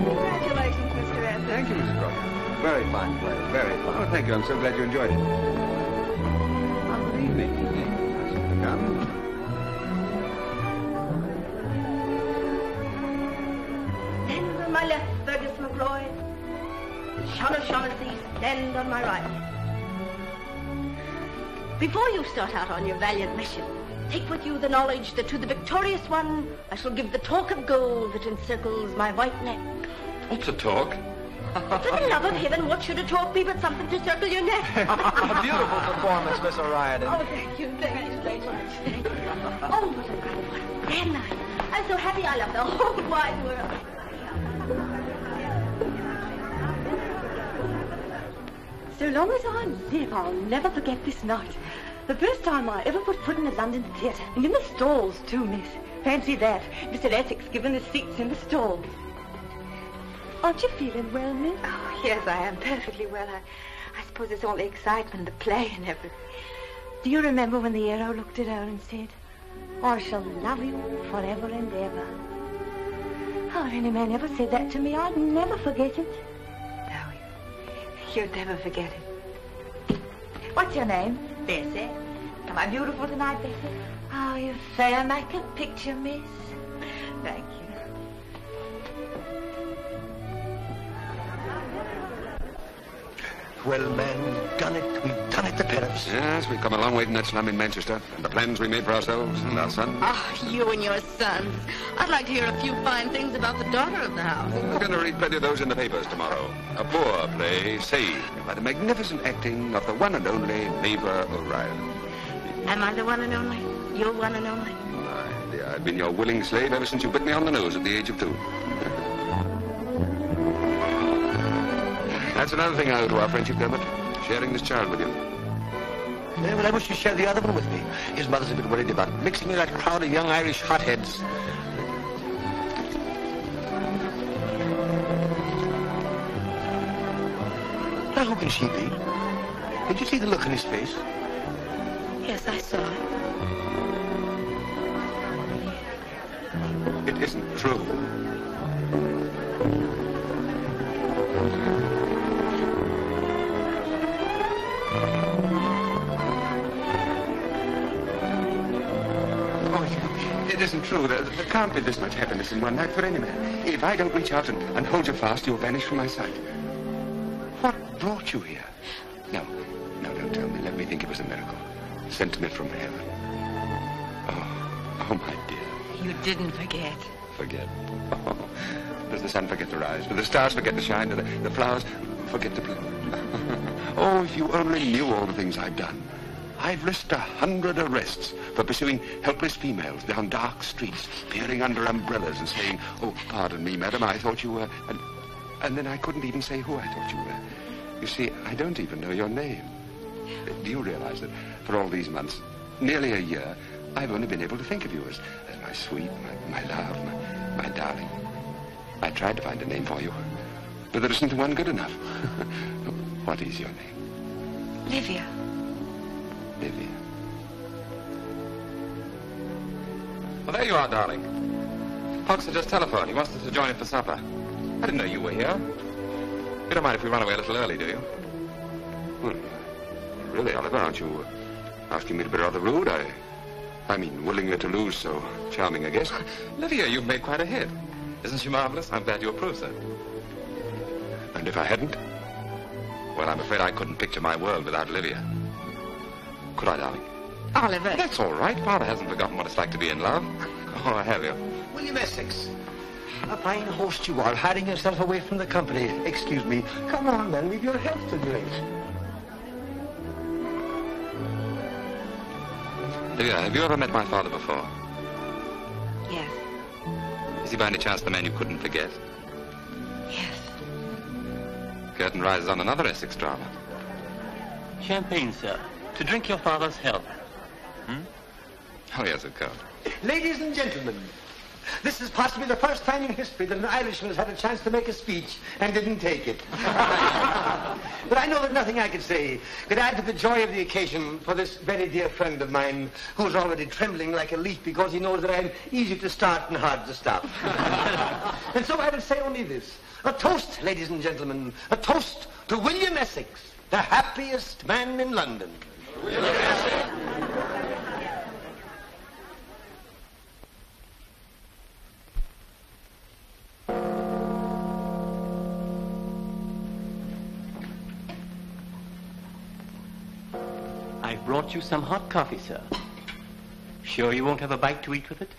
Congratulations, Mr. Essex. Thank you, Mrs. Croft. Very fine play. Very fine. Oh, thank you. I'm so glad you enjoyed it. Oh, good evening. Nice of you to come. My left, Fergus McRoy. Sean O'Shaughnessy, stand on my right. Before you start out on your valiant mission, take with you the knowledge that to the victorious one I shall give the torc of gold that encircles my white neck. What's a torc? For the love of heaven, what should a torc be but something to circle your neck? A beautiful performance, Miss O'Riordan. Oh, thank you, thank you so much. Thank you. Oh, what a grand, one. grand night. I'm so happy I love the whole wide world. So long as I live, I'll never forget this night. The first time I ever put foot in a London theatre. And in the stalls, too, miss. Fancy that. Mr. Essex giving us seats in the stalls. Aren't you feeling well, miss? Oh, yes, I am perfectly well. I, I suppose it's all the excitement, the play and everything. Do you remember when the hero looked at her and said, I shall love you forever and ever? Oh, if any man ever said that to me, I'd never forget it. You'd never forget it. What's your name? Bessie. Am I beautiful tonight, Bessie? Oh, you fair make a picture, miss. Well, man, done it. We've done it, the pair. Yes, we've come a long way from that slum in Manchester. And the plans we made for ourselves and our son. Ah, you and your sons. I'd like to hear a few fine things about the daughter of the house. We're going to read plenty of those in the papers tomorrow. A poor play saved by the magnificent acting of the one and only Maeve O'Reilly. Am I the one and only? You're one and only? Aye, dear, I've been your willing slave ever since you bit me on the nose at the age of two. That's another thing I owe to our friendship, Dermot. Sharing this child with you. Yeah, well, I wish you'd share the other one with me. His mother's a bit worried about mixing with that crowd of young Irish hotheads. Now, who can she be? Did you see the look in his face? Yes, I saw it. It isn't true. Oh, it isn't true. There, there can't be this much happiness in one night for any man. If I don't reach out and, and hold you fast, you'll vanish from my sight. What brought you here? No, no, don't tell me. Let me think it was a miracle. Sent to me from heaven. Oh, oh, my dear. You didn't forget. Forget. Oh, does the sun forget to rise? Do the stars forget to shine? Do the, the flowers forget to bloom? oh, if you only knew all the things I've done. I've risked a hundred arrests for pursuing helpless females down dark streets, peering under umbrellas and saying, oh, pardon me, madam, I thought you were... And, and then I couldn't even say who I thought you were. You see, I don't even know your name. Do you realize that for all these months, nearly a year, I've only been able to think of you as, as my sweet, my, my love, my, my darling. I tried to find a name for you, but there isn't one good enough. what is your name? Livia. Livia. Well, there you are, darling. Fox had just telephoned. He wants us to join him for supper. I didn't know you were here. You don't mind if we run away a little early, do you? Well, really, Oliver, aren't you asking me to be rather rude? I, I mean, willingly to lose so charming a guest. Livia, you've made quite a hit. Isn't she marvelous? I'm glad you approve, sir. And if I hadn't? Well, I'm afraid I couldn't picture my world without Olivia. Could I, darling? Oliver. That's all right. Father hasn't forgotten what it's like to be in love. Oh, I have you. William Essex. A fine host you are, hiding yourself away from the company. Excuse me. Come on, then. We've your health to drink. Olivia, have you ever met my father before? Yes. Is he by any chance the man you couldn't forget? Yes. Curtain rises on another Essex drama. Champagne, sir. To drink your father's health. Hmm? Oh, yes, of course. Ladies and gentlemen, this is possibly the first time in history that an Irishman has had a chance to make a speech and didn't take it. but I know that nothing I could say could add to the joy of the occasion for this very dear friend of mine who's already trembling like a leaf because he knows that I'm easy to start and hard to stop. and so I will say only this. A toast, ladies and gentlemen, a toast to William Essex, the happiest man in London. William Essex. I've brought you some hot coffee, sir. Sure you won't have a bite to eat with it?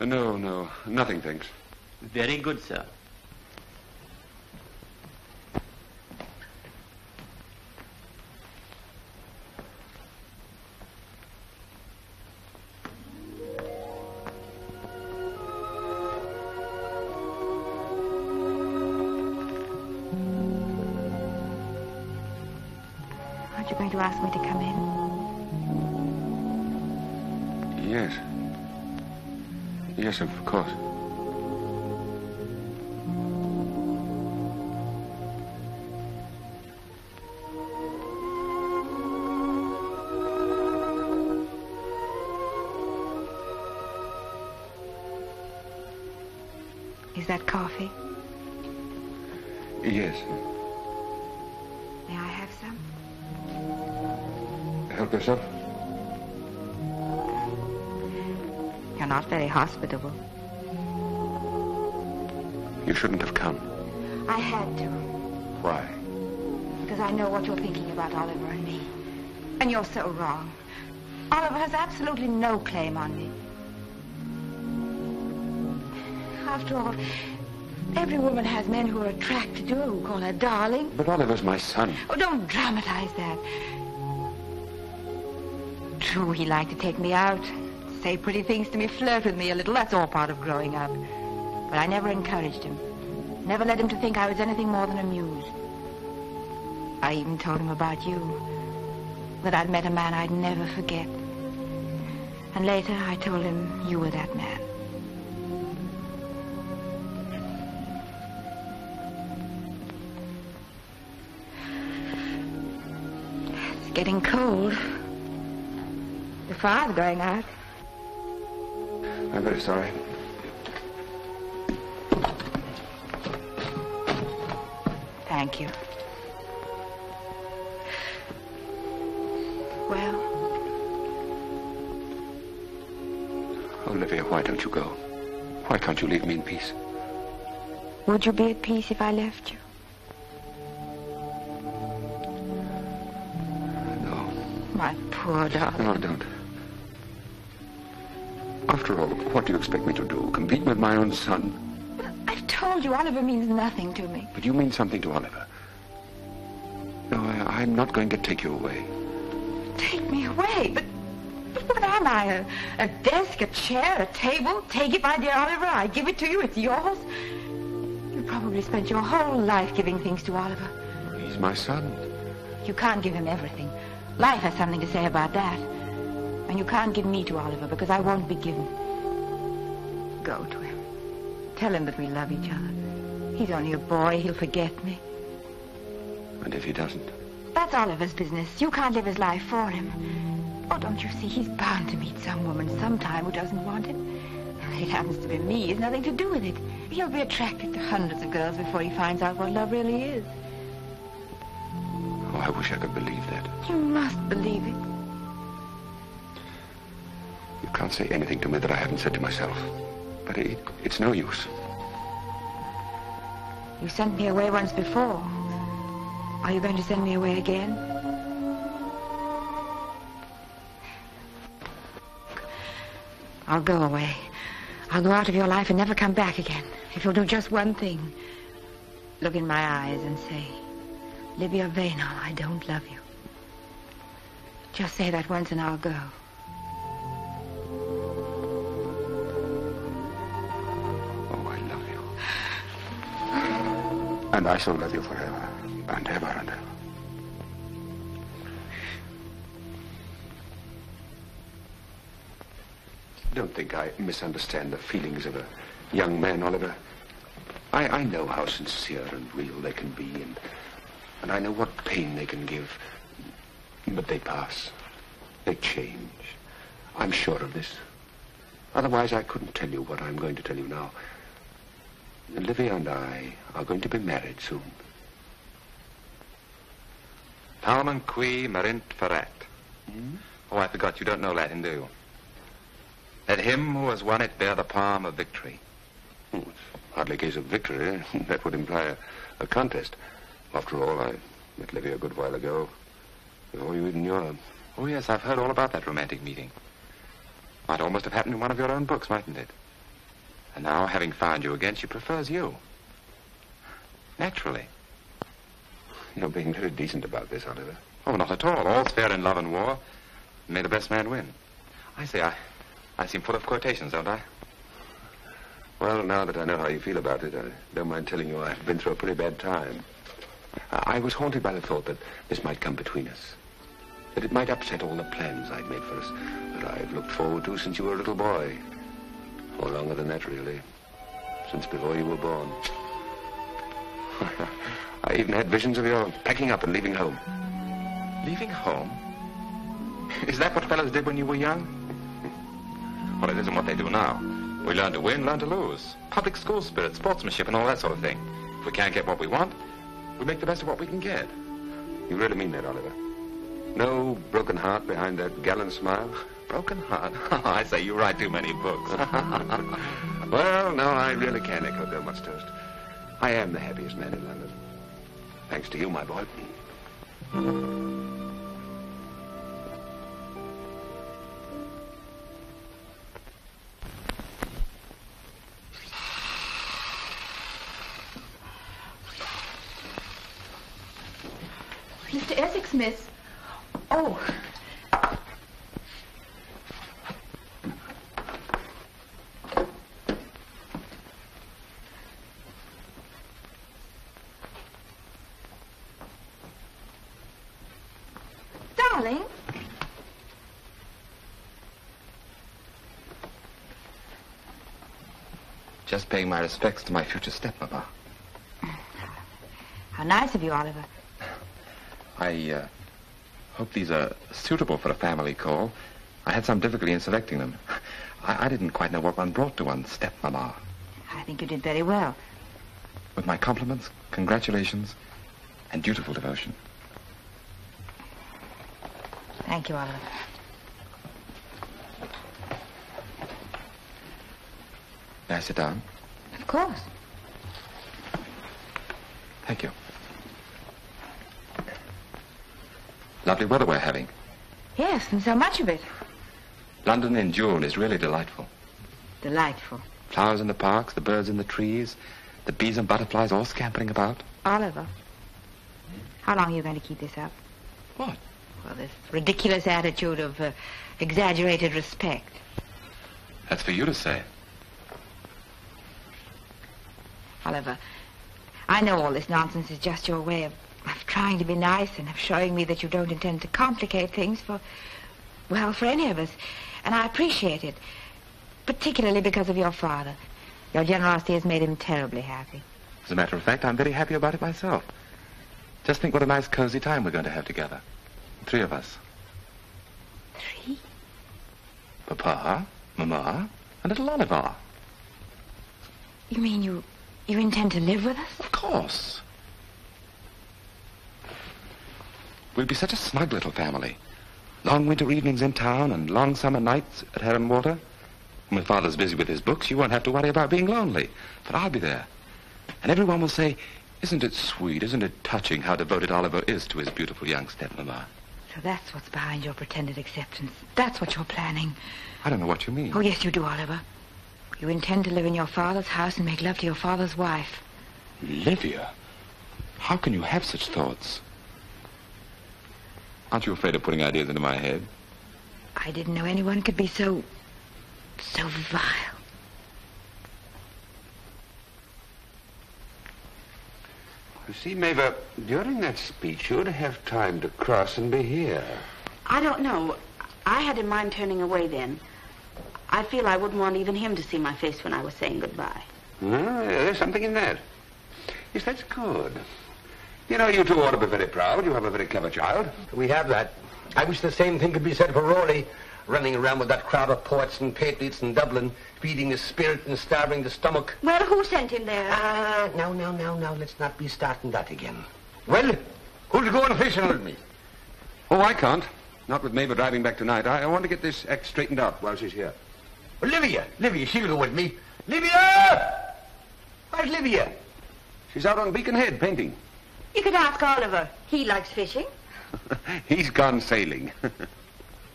Uh, no, no, nothing, thanks. Very good, sir. Of course. Is that coffee? Yes. May I have some? Help yourself. Not very hospitable. You shouldn't have come. I had to, Why? because I know what you're thinking about Oliver and me. And you're so wrong. Oliver has absolutely no claim on me. After all, every woman has men who are attracted to her, who call her darling. But Oliver's my son. Oh, don't dramatize that. True, he liked to take me out, say pretty things to me, flirt with me a little. That's all part of growing up. But I never encouraged him. Never led him to think I was anything more than amused. I even told him about you. That I'd met a man I'd never forget. And later I told him you were that man. It's getting cold. The fire's going out. I'm very sorry. Thank you. Well, Olivia, why don't you go? Why can't you leave me in peace? would you be at peace if I left you? No. My poor darling. No, don't. After all, what do you expect me to do? Compete with my own son? I've told you Oliver means nothing to me. But you mean something to Oliver. No, I, I'm not going to take you away. Take me away, but, but what am I? A, a desk, a chair, a table? Take it, my dear Oliver. I give it to you. It's yours. You probably spent your whole life giving things to Oliver. He's my son. You can't give him everything. Life has something to say about that. And you can't give me to Oliver because I won't be given. Go to him. Tell him that we love each other. He's only a boy. He'll forget me. And if he doesn't? That's Oliver's business. You can't live his life for him. Oh, don't you see? He's bound to meet some woman sometime who doesn't want him. It happens to be me. It's nothing to do with it. He'll be attracted to hundreds of girls before he finds out what love really is. Oh, I wish I could believe that. You must believe it. You can't say anything to me that I haven't said to myself. But it, it's no use. You sent me away once before. Are you going to send me away again? I'll go away. I'll go out of your life and never come back again. If you'll do just one thing. Look in my eyes and say, Livia Vaynol, I don't love you. Just say that once and I'll go. And I shall love you forever and ever and ever. Don't think I misunderstand the feelings of a young man, Oliver. I, I know how sincere and real they can be, and, and I know what pain they can give. But they pass. They change. I'm sure of this. Otherwise, I couldn't tell you what I'm going to tell you now. Olivia and I are going to be married soon. Palmam qui meruit ferat. Oh, I forgot you don't know Latin, do you? Let him who has won it bear the palm of victory. Oh, it's hardly a case of victory. that would imply a, a contest. After all, I met Livia a good while ago. Before you even knew her. Oh, yes, I've heard all about that romantic meeting. Might almost have happened in one of your own books, mightn't it? And now, having found you again, she prefers you. Naturally. You're being very decent about this, Oliver. Oh, not at all. All's fair in love and war. May the best man win. I say, I, I seem full of quotations, don't I? Well, now that I know how you feel about it, I don't mind telling you I've been through a pretty bad time. I I was haunted by the thought that this might come between us. That it might upset all the plans I'd made for us, that I've looked forward to since you were a little boy. Or longer than that, really. Since before you were born. I even had visions of your packing up and leaving home. Leaving home? Is that what fellows did when you were young? Well, it isn't what they do now. We learn to win, learn to lose. Public school spirit, sportsmanship, and all that sort of thing. If we can't get what we want, we make the best of what we can get. You really mean that, Oliver? No broken heart behind that gallant smile? Broken heart? Oh, I say, you write too many books. well, no, I really can echo Dermot's toast. I am the happiest man in London. Thanks to you, my boy. Mr. Essex, miss. Oh. Darling. Just paying my respects to my future stepmother. How nice of you, Oliver. I uh, hope these are suitable for a family call. I had some difficulty in selecting them. I, I didn't quite know what one brought to one's stepmama. I think you did very well. With my compliments, congratulations, and dutiful devotion. Thank you, Oliver. May I sit down? Of course. Thank you. Lovely weather we're having. Yes, and so much of it. London in June is really delightful. Delightful. Flowers in the parks, the birds in the trees, the bees and butterflies all scampering about. Oliver, how long are you going to keep this up? What? Well, this ridiculous attitude of uh, exaggerated respect. That's for you to say. Oliver, I know all this nonsense is just your way of, of trying to be nice and of showing me that you don't intend to complicate things for, well, for any of us. And I appreciate it, particularly because of your father. Your generosity has made him terribly happy. As a matter of fact, I'm very happy about it myself. Just think what a nice, cozy time we're going to have together. Three of us. Three? Papa, Mama, and little Oliver. You mean you you intend to live with us? Of course. We'll be such a snug little family. Long winter evenings in town and long summer nights at Heron Water. When Father's busy with his books, you won't have to worry about being lonely, for I'll be there. And everyone will say, isn't it sweet, isn't it touching how devoted Oliver is to his beautiful young stepmama? So that's what's behind your pretended acceptance. That's what you're planning. I don't know what you mean. Oh, yes, you do, Oliver. You intend to live in your father's house and make love to your father's wife. Livia, how can you have such thoughts? Aren't you afraid of putting ideas into my head? I didn't know anyone could be so... so vile. You see, Maeve, during that speech, you'd have time to cross and be here. I don't know. I had in mind turning away then. I feel I wouldn't want even him to see my face when I was saying goodbye. Ah, well, there's something in that. Yes, that's good. You know, you two ought to be very proud. You have a very clever child. We have that. I wish the same thing could be said for Rory, running around with that crowd of poets and patriots in Dublin, feeding the spirit and starving the stomach. Well, who sent him there? Ah, no, no, now, now, let's not be starting that again. Well, who's going fishing with me? Oh, I can't. Not with Maeve driving back tonight. I, I want to get this act straightened out while she's here. Olivia, Livia, she'll go with me. Livia! Where's Livia? She's out on Beacon Head painting. You could ask Oliver. He likes fishing. He's gone sailing.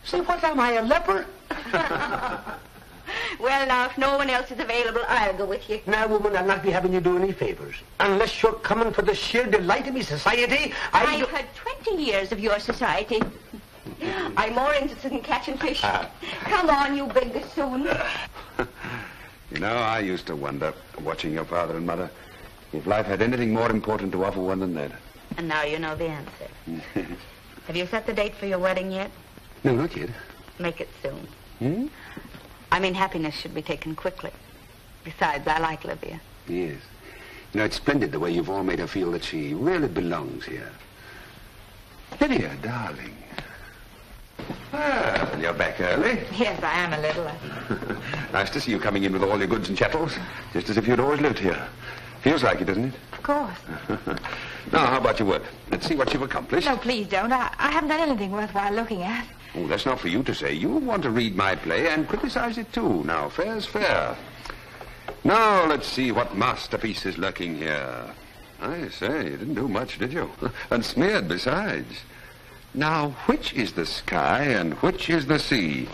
Say, what am I, a leper? well, now, if no one else is available, I'll go with you. Now, woman, I'll not be having you do any favors. Unless you're coming for the sheer delight of me society, I... I've had 20 years of your society. I'm more interested in catching fish. Ah. Come on, you big soon. you know, I used to wonder, watching your father and mother, if life had anything more important to offer one than that. And now you know the answer. Have you set the date for your wedding yet? No, not yet. Make it soon. Hmm? I mean, happiness should be taken quickly. Besides, I like Livia. Yes. You know, it's splendid the way you've all made her feel that she really belongs here. Livia, darling. Well, you're back early. Yes, I am a little. nice to see you coming in with all your goods and chattels, just as if you'd always lived here. Feels like it, doesn't it? Of course. now, how about your work? Let's see what you've accomplished. No, please don't. I, I haven't done anything worthwhile looking at. Oh, that's not for you to say. You want to read my play and criticize it too. Now, fair's fair. Now, let's see what masterpiece is lurking here. I say, you didn't do much, did you? And smeared besides. Now, which is the sky and which is the sea?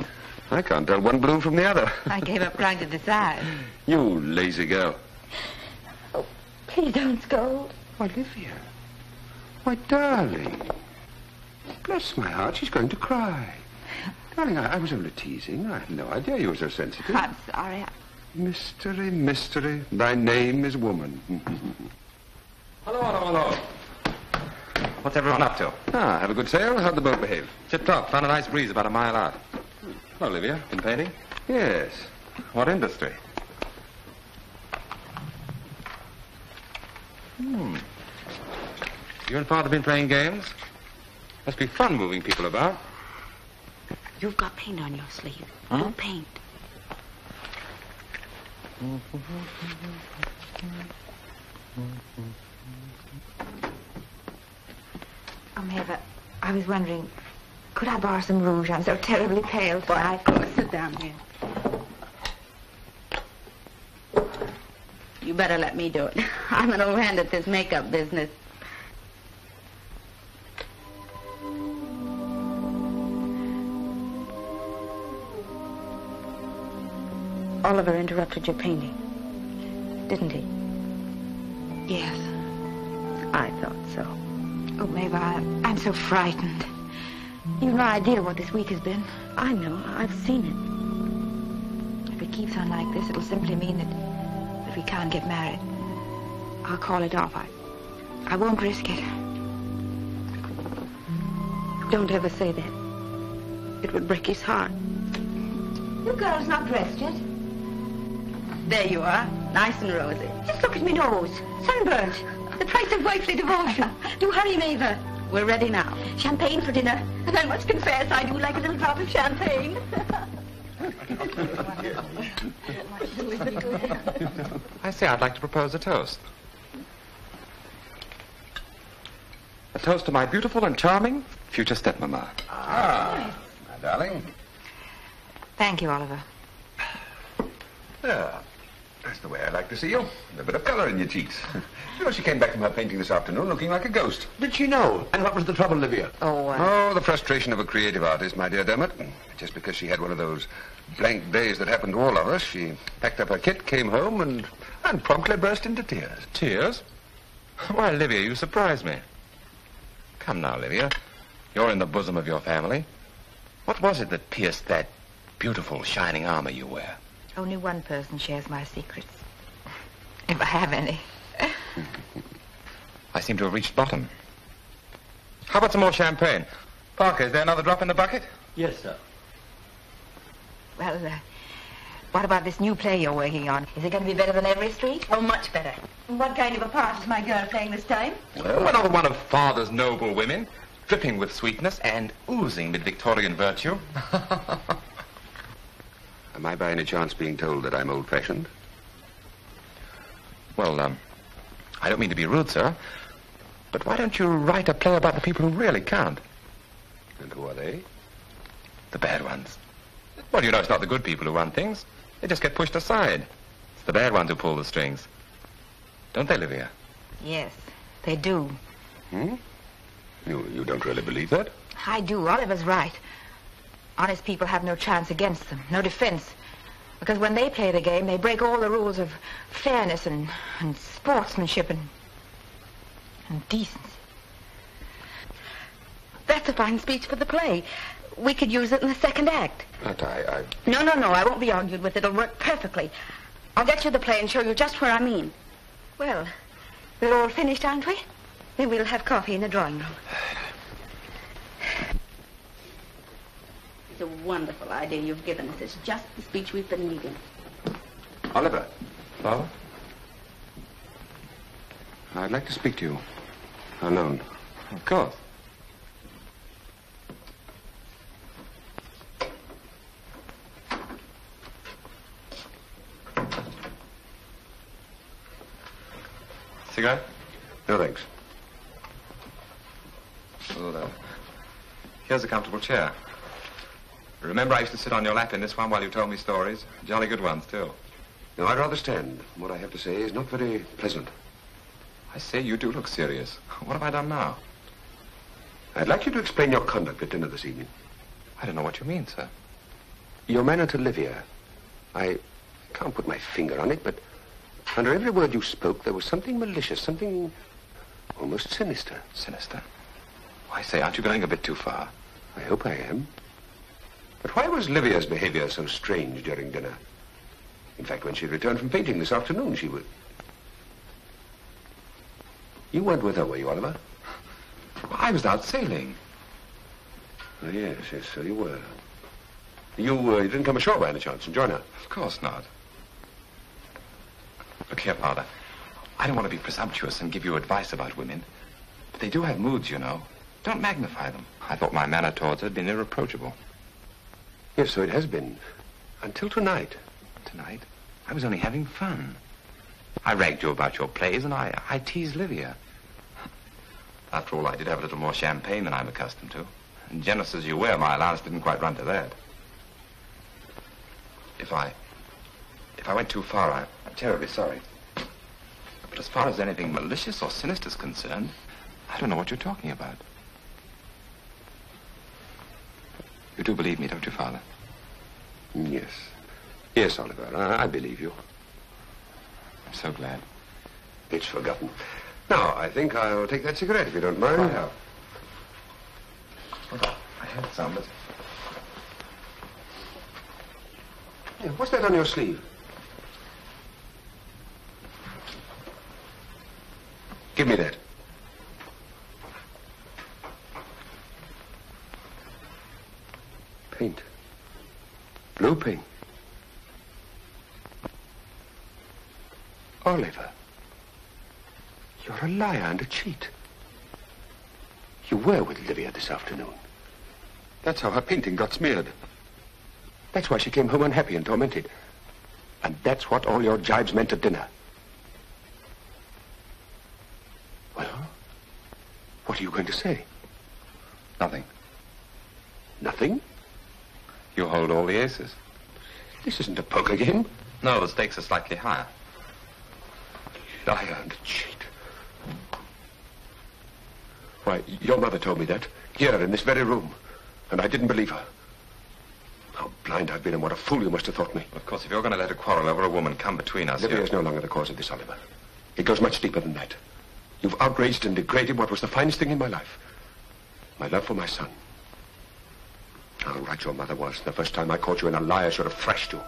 I can't tell one blue from the other. I gave up trying to decide. You lazy girl. Oh, please don't scold. Olivia. My darling. Bless my heart, she's going to cry. Darling, I, I was only teasing. I had no idea you were so sensitive. I'm sorry. Mystery, mystery. Thy name is woman. Hello, hello, hello. What's everyone up to? ah, have a good sail? How'd the boat behave? Tip top. Found a nice breeze about a mile out. Hello, Olivia. Been painting? Yes. What industry? Hmm. You and Father have been playing games? Must be fun moving people about. You've got paint on your sleeve. Huh? Your paint. Um, oh, Maeve, I was wondering, could I borrow some rouge? I'm so terribly pale tonight. Of course, sit down here. You better let me do it. I'm an old hand at this makeup business. Oliver interrupted your painting, didn't he? Yes. I thought so. Oh, Maeve, I, I'm so frightened. You've no idea what this week has been. I know. I've seen it. If it keeps on like this, it'll simply mean that, that we can't get married. I'll call it off. I, I won't risk it. Don't ever say that. It would break his heart. You girls not dressed yet? There you are, nice and rosy. Just look at me nose. Sunburnt. The price of wifely devotion. do hurry, Maeve. We're ready now. Champagne for dinner. And I must confess, I do like a little drop of champagne. I say I'd like to propose a toast. A toast to my beautiful and charming future stepmama. Ah, my darling. Thank you, Oliver. Yeah, that's the way I like to see you. A bit of colour in your cheeks. You know, she came back from her painting this afternoon looking like a ghost. Did she know? And what was the trouble, Olivia? Oh, uh, Oh, the frustration of a creative artist, my dear Dermot. Just because she had one of those blank days that happen to all of us, she packed up her kit, came home, and, and promptly burst into tears. Tears? Why, Olivia, you surprise me. Come now, Olivia. You're in the bosom of your family. What was it that pierced that beautiful, shining armor you wear? Only one person shares my secrets. If I have any. I seem to have reached bottom. How about some more champagne? Parker, is there another drop in the bucket? Yes, sir. Well, uh, what about this new play you're working on? Is it going to be better than Every Street? oh, much better. What kind of a part is my girl playing this time? Well, another one of father's noble women, dripping with sweetness and oozing with Victorian virtue. Am I by any chance being told that I'm old-fashioned? Well, um, I don't mean to be rude, sir, but why don't you write a play about the people who really count? And who are they? The bad ones. Well, you know, it's not the good people who run things. They just get pushed aside. It's the bad ones who pull the strings. Don't they, Livia? Yes, they do. Hmm? You, you don't really believe that? I do. Oliver's right. Honest people have no chance against them, no defense. Because when they play the game, they break all the rules of fairness and, and sportsmanship and, and decency. That's a fine speech for the play. We could use it in the second act. But I, I... No, no, no. I won't be argued with. It'll work perfectly. I'll get you the play and show you just where I mean. Well, we're all finished, aren't we? Then we'll have coffee in the drawing room. It's a wonderful idea you've given us. It's just the speech we've been needing. Oliver, Father? I'd like to speak to you. Alone. Of course. Cigarette? No, thanks. Well, uh, here's a comfortable chair. Remember I used to sit on your lap in this one while you told me stories? Jolly good ones, too. No, I'd rather stand. What I have to say is not very pleasant. I say, you do look serious. What have I done now? I'd like you to explain your conduct at dinner this evening. I don't know what you mean, sir. Your manner to Livia. I can't put my finger on it, but under every word you spoke, there was something malicious, something almost sinister. Sinister? I say, aren't you going a bit too far? I hope I am. But why was Livia's behavior so strange during dinner? In fact, when she returned from painting this afternoon, she was... You weren't with her, were you, Oliver? I was out sailing. Oh, yes, yes, so you were. You, uh, you didn't come ashore by any chance and join her? Of course not. Look here, Father. I don't want to be presumptuous and give you advice about women, but they do have moods, you know. Don't magnify them. I thought my manner towards her had been irreproachable. Yes, so it has been. Until tonight. Tonight? I was only having fun. I ragged you about your plays, and I, I teased Livia. After all, I did have a little more champagne than I'm accustomed to. And generous as you were, my allowance didn't quite run to that. If I... If I went too far, I, I'm terribly sorry. But as far as anything malicious or sinister is concerned, I don't know what you're talking about. You do believe me, don't you, Father? Yes. Yes, Oliver, I, I believe you. I'm so glad. It's forgotten. Now, I think I'll take that cigarette, if you don't mind. Right out. I had some, but... Yeah, what's that on your sleeve? Give me that. Paint. Blue paint. Oliver. You're a liar and a cheat. You were with Livia this afternoon. That's how her painting got smeared. That's why she came home unhappy and tormented. And that's what all your jibes meant at dinner. Well, what are you going to say? Nothing. Nothing? You hold all the aces. This isn't a poker game. No, the stakes are slightly higher. Liar and a cheat. Why, your mother told me that, here in this very room, and I didn't believe her. How blind I've been and what a fool you must have thought me. Of course, if you're going to let a quarrel over a woman come between us... Livia is no longer the cause of this, Oliver. It goes much deeper than that. You've outraged and degraded what was the finest thing in my life. My love for my son. How right your mother was. The first time I caught you in a lie, I should have thrashed you.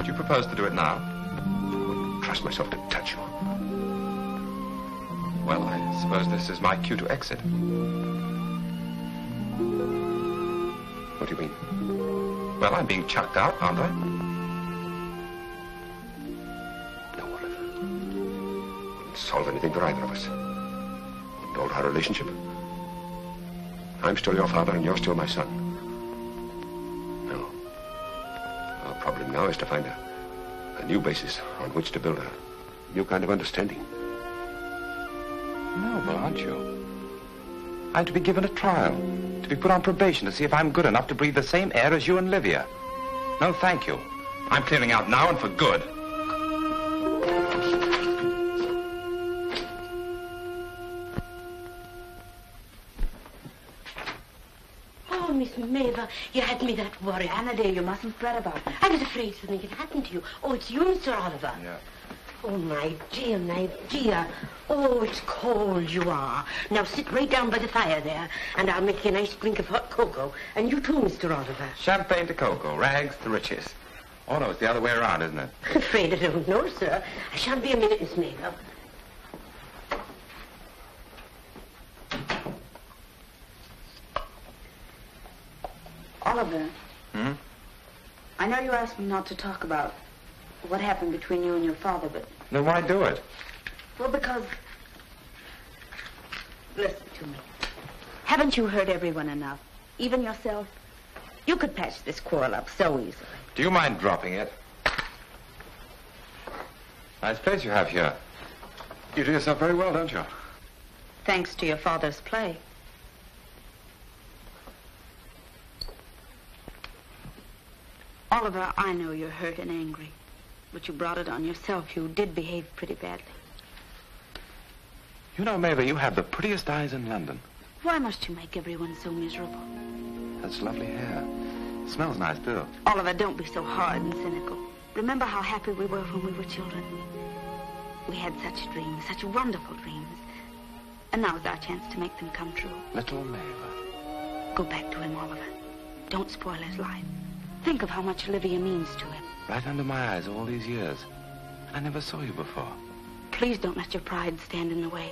Do you propose to do it now? I wouldn't trust myself to touch you. Well, I suppose this is my cue to exit. What do you mean? Well, I'm being chucked out, aren't I? No, Oliver. Wouldn't solve anything for either of us. Wouldn't alter our relationship. I'm still your father and you're still my son. No. Our problem now is to find a, a new basis on which to build a new kind of understanding. Noble, aren't you? I'm to be given a trial, to be put on probation to see if I'm good enough to breathe the same air as you and Livia. No, thank you. I'm clearing out now and for good. Miss you had me that worried. Anna, dear, you mustn't fret about it. I was afraid something had happened to you. Oh, it's you, Mr. Oliver. Yeah. Oh, my dear, my dear. Oh, it's cold you are. Now sit right down by the fire there, and I'll make you a nice drink of hot cocoa. And you too, Mr. Oliver. Champagne to cocoa, rags to riches. Oh, no, it's the other way around, isn't it? I'm Afraid I don't know, sir. I shan't be a minute, Miss Maeve. Oliver, Hmm? I know you asked me not to talk about what happened between you and your father, but, Then why do it? well, because... Listen to me. Haven't you hurt everyone enough? Even yourself? You could patch this quarrel up so easily. Do you mind dropping it? Nice place you have here. You do yourself very well, don't you? Thanks to your father's play. Oliver, I know you're hurt and angry, but you brought it on yourself. You did behave pretty badly. You know, Maeve, you have the prettiest eyes in London. Why must you make everyone so miserable? That's lovely hair. Smells nice, too. Oliver, don't be so hard and cynical. Remember how happy we were when we were children. We had such dreams, such wonderful dreams. And now's our chance to make them come true. Little Maeve. Go back to him, Oliver. Don't spoil his life. Think of how much Olivia means to him. Right under my eyes all these years. I never saw you before. Please don't let your pride stand in the way.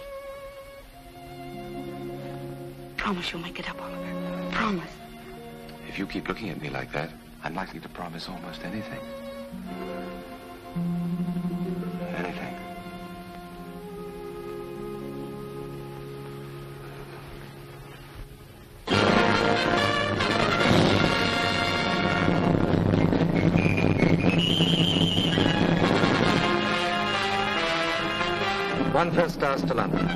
Promise you'll make it up, Oliver. Promise. If you keep looking at me like that, I'm likely to promise almost anything. Anything. One first class to London.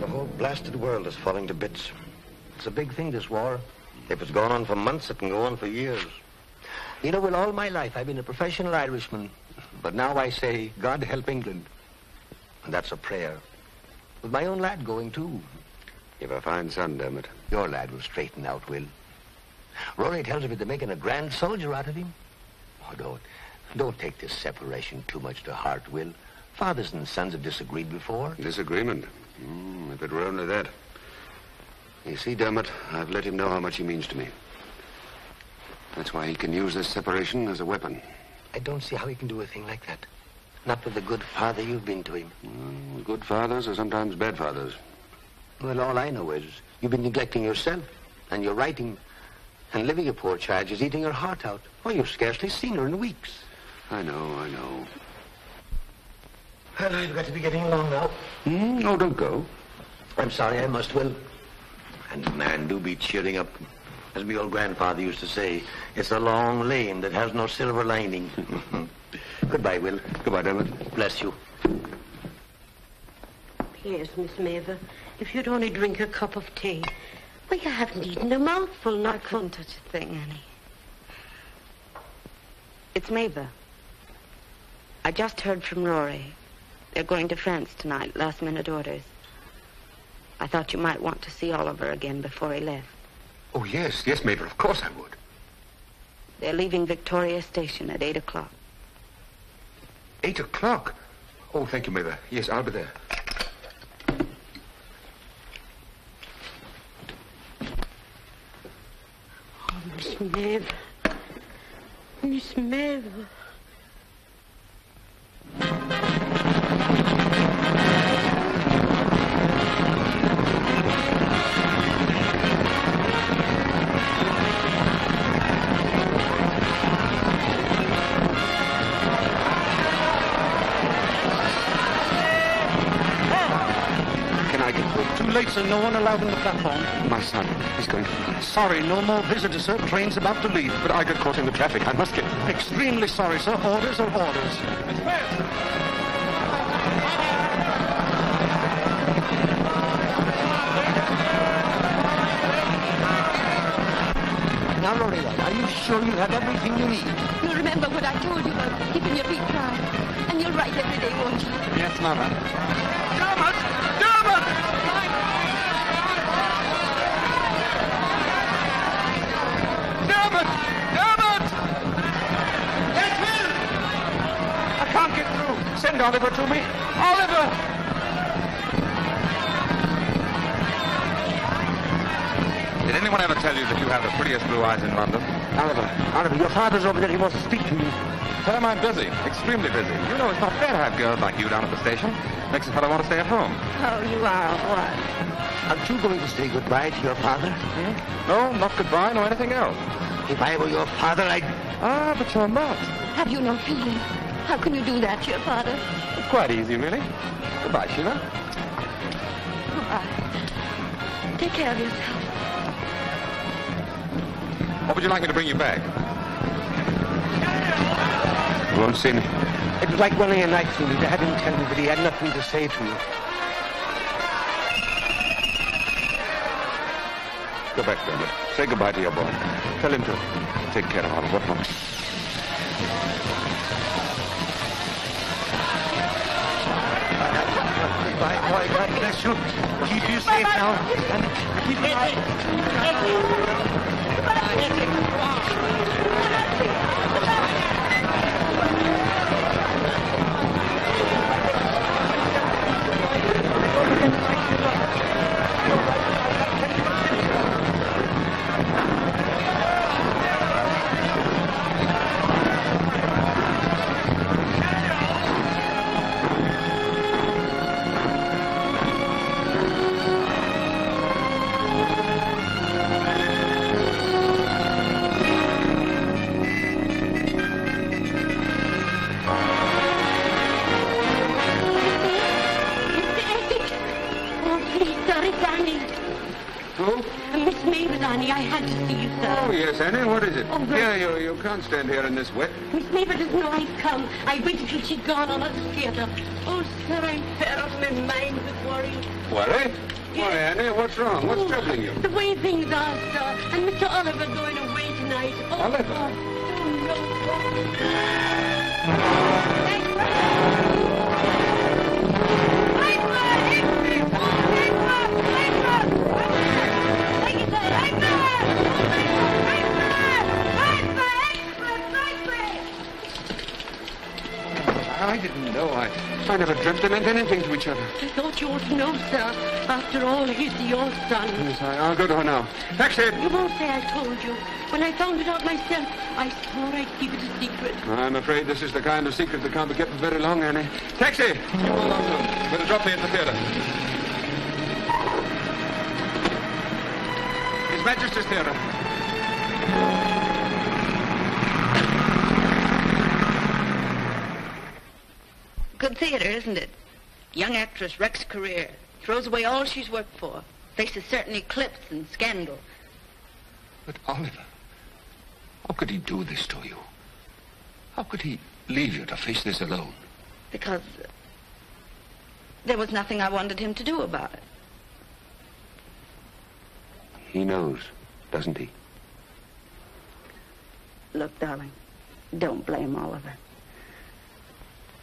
The whole blasted world is falling to bits. It's a big thing, this war. If it's gone on for months, it can go on for years. You know, well, all my life I've been a professional Irishman, but now I say, God help England. And that's a prayer. With my own lad going, too. You've a fine son, Dermot. Your lad will straighten out, Will. Rory tells me they're making a grand soldier out of him. Oh, don't, don't take this separation too much to heart, Will. Fathers and sons have disagreed before. Disagreement? Mm, if it were only that. You see, Dermot, I've let him know how much he means to me. That's why he can use this separation as a weapon. I don't see how he can do a thing like that. Not with the good father you've been to him. Well, good fathers are sometimes bad fathers. Well, all I know is you've been neglecting yourself and your writing and living a poor child is eating her heart out. Oh, you've scarcely seen her in weeks. I know, I know. Well, I've got to be getting along now. Mm, no, don't go. I'm sorry, I must, Will. And, man, do be cheering up. As my old grandfather used to say, it's a long lane that has no silver lining. Goodbye, Will. Goodbye, Dermot. Bless you. Yes, Miss Maeve, if you'd only drink a cup of tea. Well, you haven't eaten a mouthful, not I couldn't touch a thing, Annie. It's Maeve. I just heard from Rory. They're going to France tonight, last minute orders. I thought you might want to see Oliver again before he left. Oh, yes, yes, Maeve, of course I would. They're leaving Victoria Station at 8 o'clock. Eight o'clock? Oh, thank you, Maeve. Yes, I'll be there. Oh, Miss Maeve. Late, sir. No one allowed on the platform. My son, he's going to France. Sorry, no more visitors, sir. Train's about to leave. But I got caught in the traffic. I must get... Extremely sorry, sir. Orders are orders. Now, Rory, are you sure you have everything you need? You'll remember what I told you about keeping your feet dry. And you'll write every day, won't you? Yes, Mother. Dermot! Dermot! Through. Oliver to me. Oliver! Did anyone ever tell you that you have the prettiest blue eyes in London? Oliver, Oliver, your father's over there. He wants to speak to you. Tell him I'm busy, extremely busy. You know, it's not fair to have girls like you down at the station. Makes a fellow want to stay at home. Oh, you are what? Aren't you going to say goodbye to your father? No, not goodbye, nor anything else. If I were your father, I'd... Ah, but you're not. Have you no feeling? How can you do that to your father? It's quite easy, really. Goodbye, Sheila. Goodbye. Take care of yourself. What would you like me to bring you back? You won't see me. It was like running a knife through me to have him tell me that he had nothing to say to me. Go back, Dermot. Say goodbye to your boy. Tell him to take care of Oliver. Come. Goodbye, God bless you. Keep you safe now. And keep. Can't stand here in this wet. Miss Maeve doesn't know I've come. I waited till she'd gone on the theatre. Oh, sir, I'm fed up. My mind with worry. Worry? Why, Annie, what's wrong? What's oh, troubling you? The way things are, sir. And Mr. Oliver going away tonight. Oh, Oliver? Oh, no. I. I, I never dreamt they meant anything to each other. I thought you ought to know, sir. After all, he's your son. Yes, I, I'll go to her now. Taxi! You won't say I told you. When I found it out myself, I swore I'd keep it a secret. I'm afraid this is the kind of secret that can't be kept for very long, Annie. Taxi! You hold on to him. Better drop me at the theater. His Majesty's Theater. Theater, isn't it? Young actress wrecks career, throws away all she's worked for, faces certain eclipse and scandal. But Oliver, how could he do this to you? How could he leave you to face this alone? Because uh, there was nothing I wanted him to do about it. He knows, doesn't he? Look, darling, don't blame Oliver.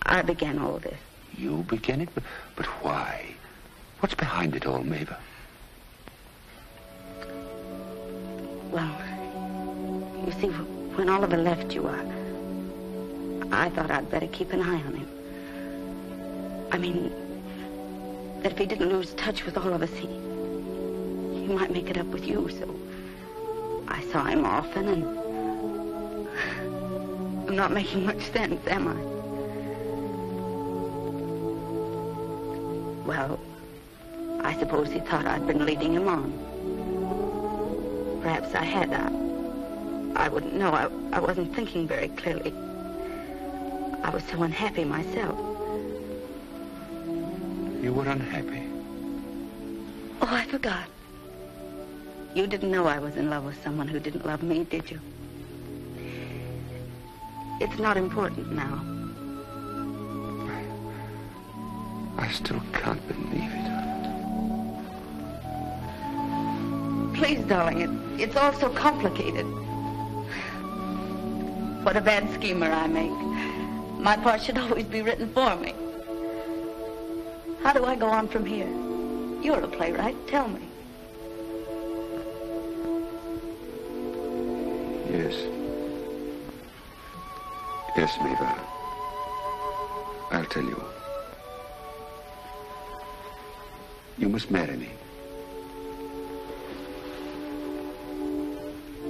I began all this. You began it? But, but why? What's behind it all, Maeve? Well, you see, when Oliver left you, I, I thought I'd better keep an eye on him. I mean, that if he didn't lose touch with all of us, he, he might make it up with you. So I saw him often, and I'm not making much sense, am I? Well, I suppose he thought I'd been leading him on. Perhaps I had. I, I wouldn't know. I, I wasn't thinking very clearly. I was so unhappy myself. You were unhappy. Oh, I forgot. You didn't know I was in love with someone who didn't love me, did you? It's not important now. I still can't believe it. Please, darling, it, it's all so complicated. What a bad schemer I make. My part should always be written for me. How do I go on from here? You're a playwright. Tell me. Yes. Yes, Maeve. I'll tell you. You must marry me.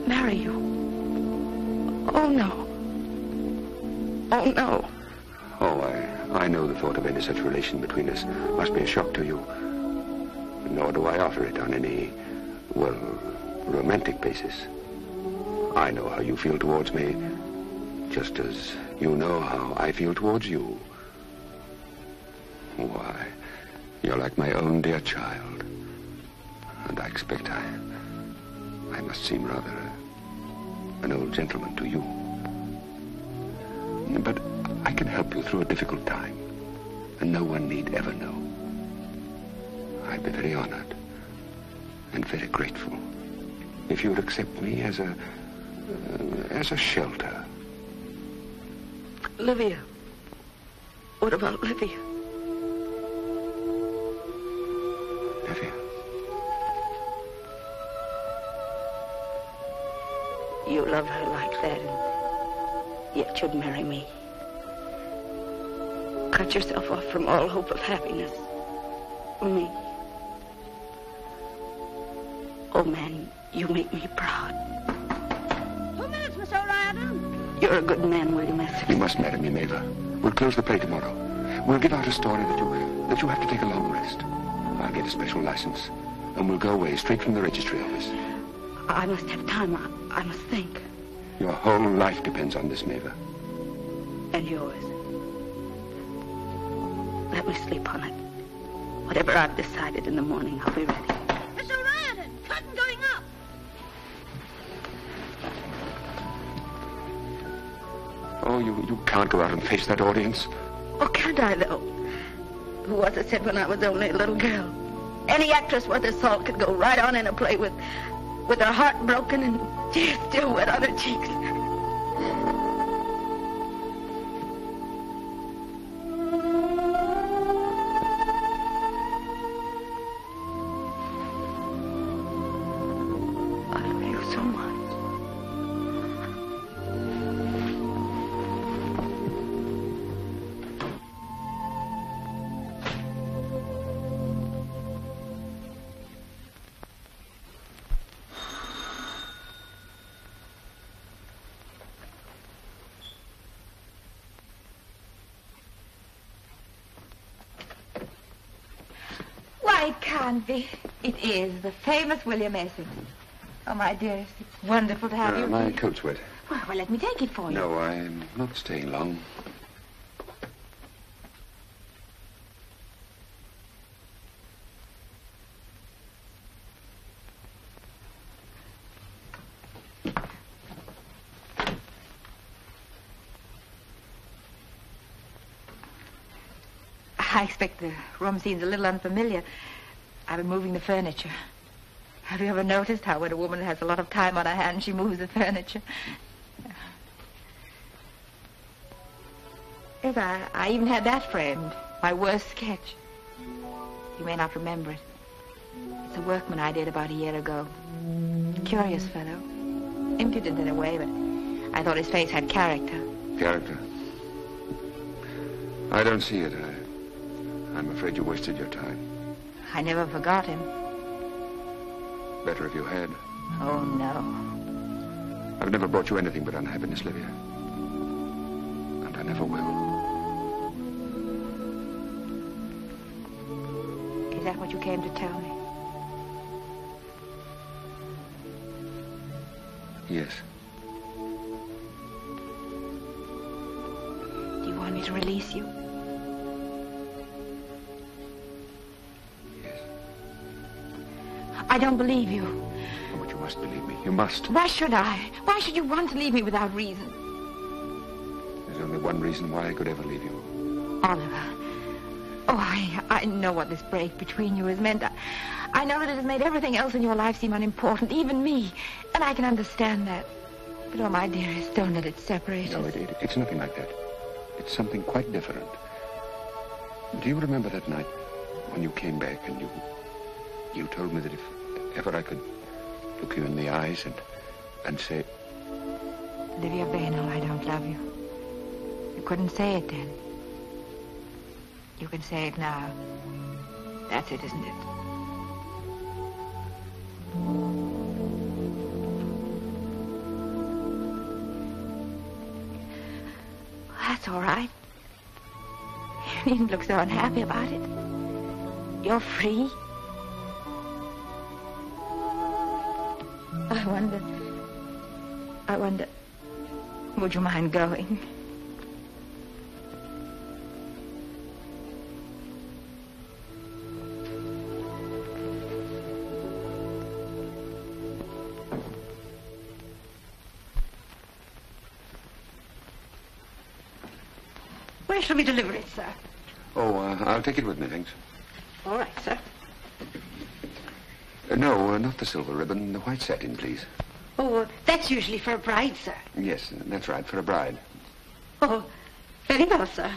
Marry you? Oh, no. Oh, no. Oh, I, I know the thought of any such relation between us must be a shock to you. Nor do I offer it on any, well, romantic basis. I know how you feel towards me, just as you know how I feel towards you. You're like my own dear child. And I expect I, I must seem rather an old gentleman to you. But I can help you through a difficult time, and no one need ever know. I'd be very honored and very grateful if you would accept me as a uh, as a shelter. Livia. What about Livia? Love her like that, and yet you'd marry me. Cut yourself off from all hope of happiness. For me. Oh, man, you make me proud. Two minutes, Miss O'Riordan. You're a good man, William Essex. You must marry me, Maeve. We'll close the play tomorrow. We'll give out a story that you that you have to take a long rest. I'll get a special license, and we'll go away straight from the registry office. I must have time. I, I must think. Your whole life depends on this, Maeve. And yours. Let me sleep on it. Whatever I've decided in the morning, I'll be ready. Miss O'Riordan, curtain going up. Oh, you, you can't go out and face that audience. Oh, can't I, though? Who was it said when I was only a little girl? Any actress worth her salt could go right on in a play with, with her heart broken and tears still wet on her cheeks. It. It is the famous William Essex. Oh, my dearest, it's wonderful to have Uh, you. my here. coat's wet. Well, well, let me take it for you. No, I'm not staying long. I expect the room seems a little unfamiliar. I've been moving the furniture. Have you ever noticed how when a woman has a lot of time on her hands, she moves the furniture? Yes, I, I even had that framed. My worst sketch. You may not remember it. It's a workman I did about a year ago. Curious fellow. Impudent in a way, but I thought his face had character. Character. I don't see it. I, I'm afraid you wasted your time. I never forgot him. Better if you had. Oh, no. I've never brought you anything but unhappiness, Livia. And I never will. Is that what you came to tell me? Yes. Do you want me to release you? I don't believe you. Oh, but you must believe me. You must. Why should I? Why should you want to leave me without reason? There's only one reason why I could ever leave you. Oliver. Oh, I, I know what this break between you has meant. I, I know that it has made everything else in your life seem unimportant, even me. And I can understand that. But, oh, my dearest, don't let it separate No, us. it, it, it's nothing like that. It's something quite different. Do you remember that night when you came back and you you told me that if ever I could look you in the eyes and and say, Livia Vaynol, I don't love you. You couldn't say it then. You can say it now. That's it, isn't it? That's all right. You needn't look so unhappy about it. You're free. I wonder. I wonder. Would you mind going? Where shall we deliver it, sir? "Oh, uh, I'll take it with me, thanks." All right, sir. Uh, no, uh, not the silver ribbon. The white satin, please. Oh, that's usually for a bride, sir. Yes, that's right, for a bride. Oh, very well, sir.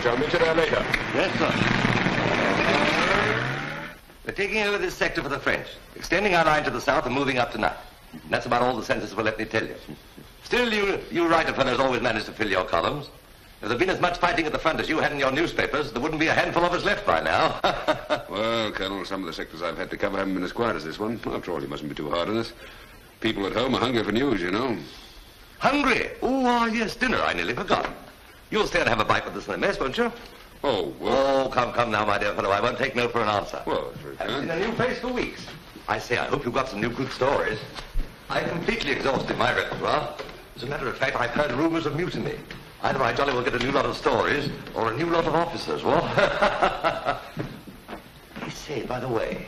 Stop down to the village. I'll meet you there later. Yes, sir. We're taking over this sector for the French, extending our line to the south and moving up to tonight. That's about all the census will let me tell you. Still, you, you writer fellows always manage to fill your columns. If there'd been as much fighting at the front as you had in your newspapers, there wouldn't be a handful of us left by now. Well, Colonel, some of the sectors I've had to cover haven't been as quiet as this one. After all, you mustn't be too hard on us. People at home are hungry for news, you know. Hungry? Oh, ah, yes, dinner. I nearly forgot. You'll stay and have a bite with us in the mess, won't you? Oh, well... Oh, come, come now, my dear fellow. I won't take no for an answer. Well, very Haven't seen a new face for weeks. I say, I hope you've got some new good stories. I've completely exhausted my repertoire. As a matter of fact, I've heard rumors of mutiny. Either I jolly will get a new lot of stories or a new lot of officers, what? I say, by the way,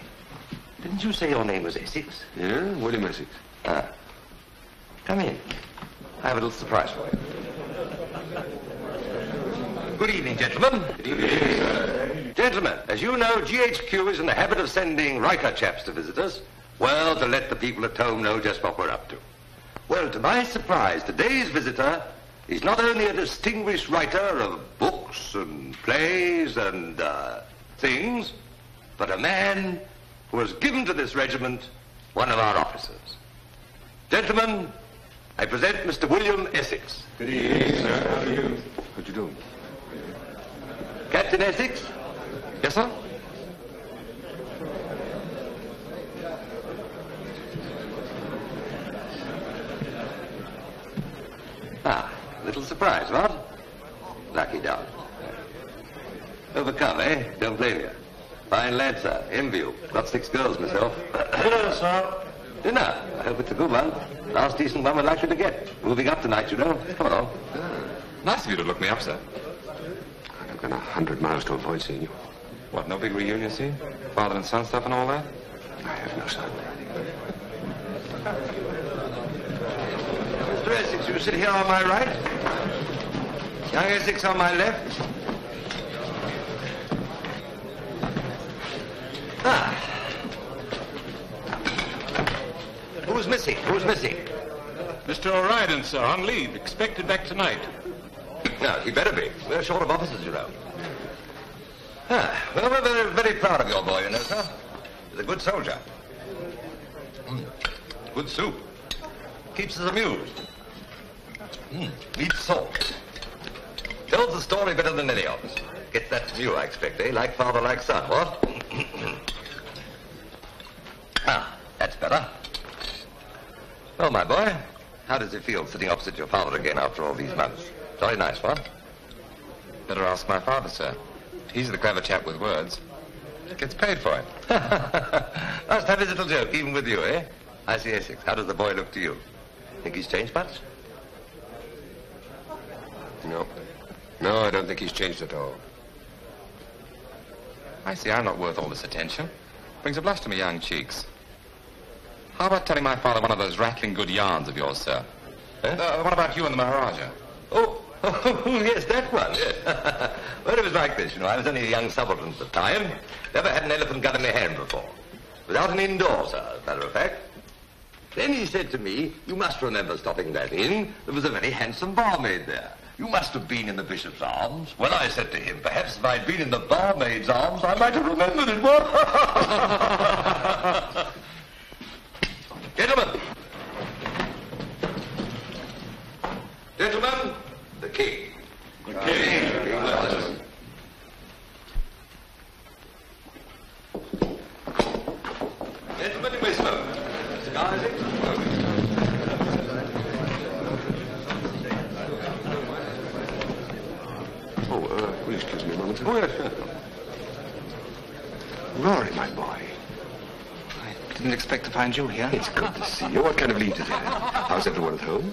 didn't you say your name was Essex? Yeah, William Essex. Ah. Come in. I have a little surprise for you. Good evening, gentlemen. Good evening, Gentlemen, as you know, GHQ is in the habit of sending Riker chaps to visit us. Well, to let the people at home know just what we're up to. Well, to my surprise, today's visitor is not only a distinguished writer of books and plays and uh, things, but a man who has given to this regiment one of our officers. Gentlemen, I present Mr. William Essex. Good evening, sir. How do you do? What you doing? Captain Essex? Yes, sir? Ah, little surprise, what? Lucky dog. Overcome, eh? Don't blame you. Fine lad, sir. Envy you. Got six girls myself. Dinner, sir. Dinner. I hope it's a good one. Last decent one we're likely to get. Moving up tonight, you know. Come along. Nice of you to look me up, sir. I've gone a hundred miles to avoid seeing you. What, no big reunion scene? Father and son stuff and all that? I have no son. Mr. Essex, you sit here on my right. Young Essex on my left. Ah. Who's missing? Who's missing? Mr. O'Riordan, sir, on leave. Expected back tonight. No, he better be. We're short of officers, you know. Ah, well, we're very, very proud of your boy, you know, sir. He's a good soldier. Mm. Good soup. Keeps us amused. Mm. Neat salt. Tells the story better than any of us. Gets that from you, I expect, eh? Like father, like son, what? ah, that's better. Well, my boy, how does it feel sitting opposite your father again after all these months? Very nice, what? Better ask my father, sir. He's the clever chap with words. Gets paid for it. Must have his little joke, even with you, eh? I see Essex. How does the boy look to you? Think he's changed much? No. No, I don't think he's changed at all. I see I'm not worth all this attention. Brings a blush to my young cheeks. How about telling my father one of those rattling good yarns of yours, sir? Uh, what about you and the Maharaja? Oh, oh, yes, that one. well, it was like this, you know. I was only a young subaltern at the time. Never had an elephant gun in my hand before. Without an endorser, as a matter of fact. Then he said to me, you must remember stopping that inn. There was a very handsome barmaid there. You must have been in the Bishop's Arms. Well, I said to him, perhaps if I'd been in the barmaid's arms, I might have remembered it. Gentlemen. Gentlemen, the king. The king. Gentlemen, you may smoke. Cigar, is it? Oh, uh, will you excuse me a moment? Oh, yes, sure. Rory, my boy. I didn't expect to find you here. It's good to see you. What kind of leave did you have? How's everyone at home?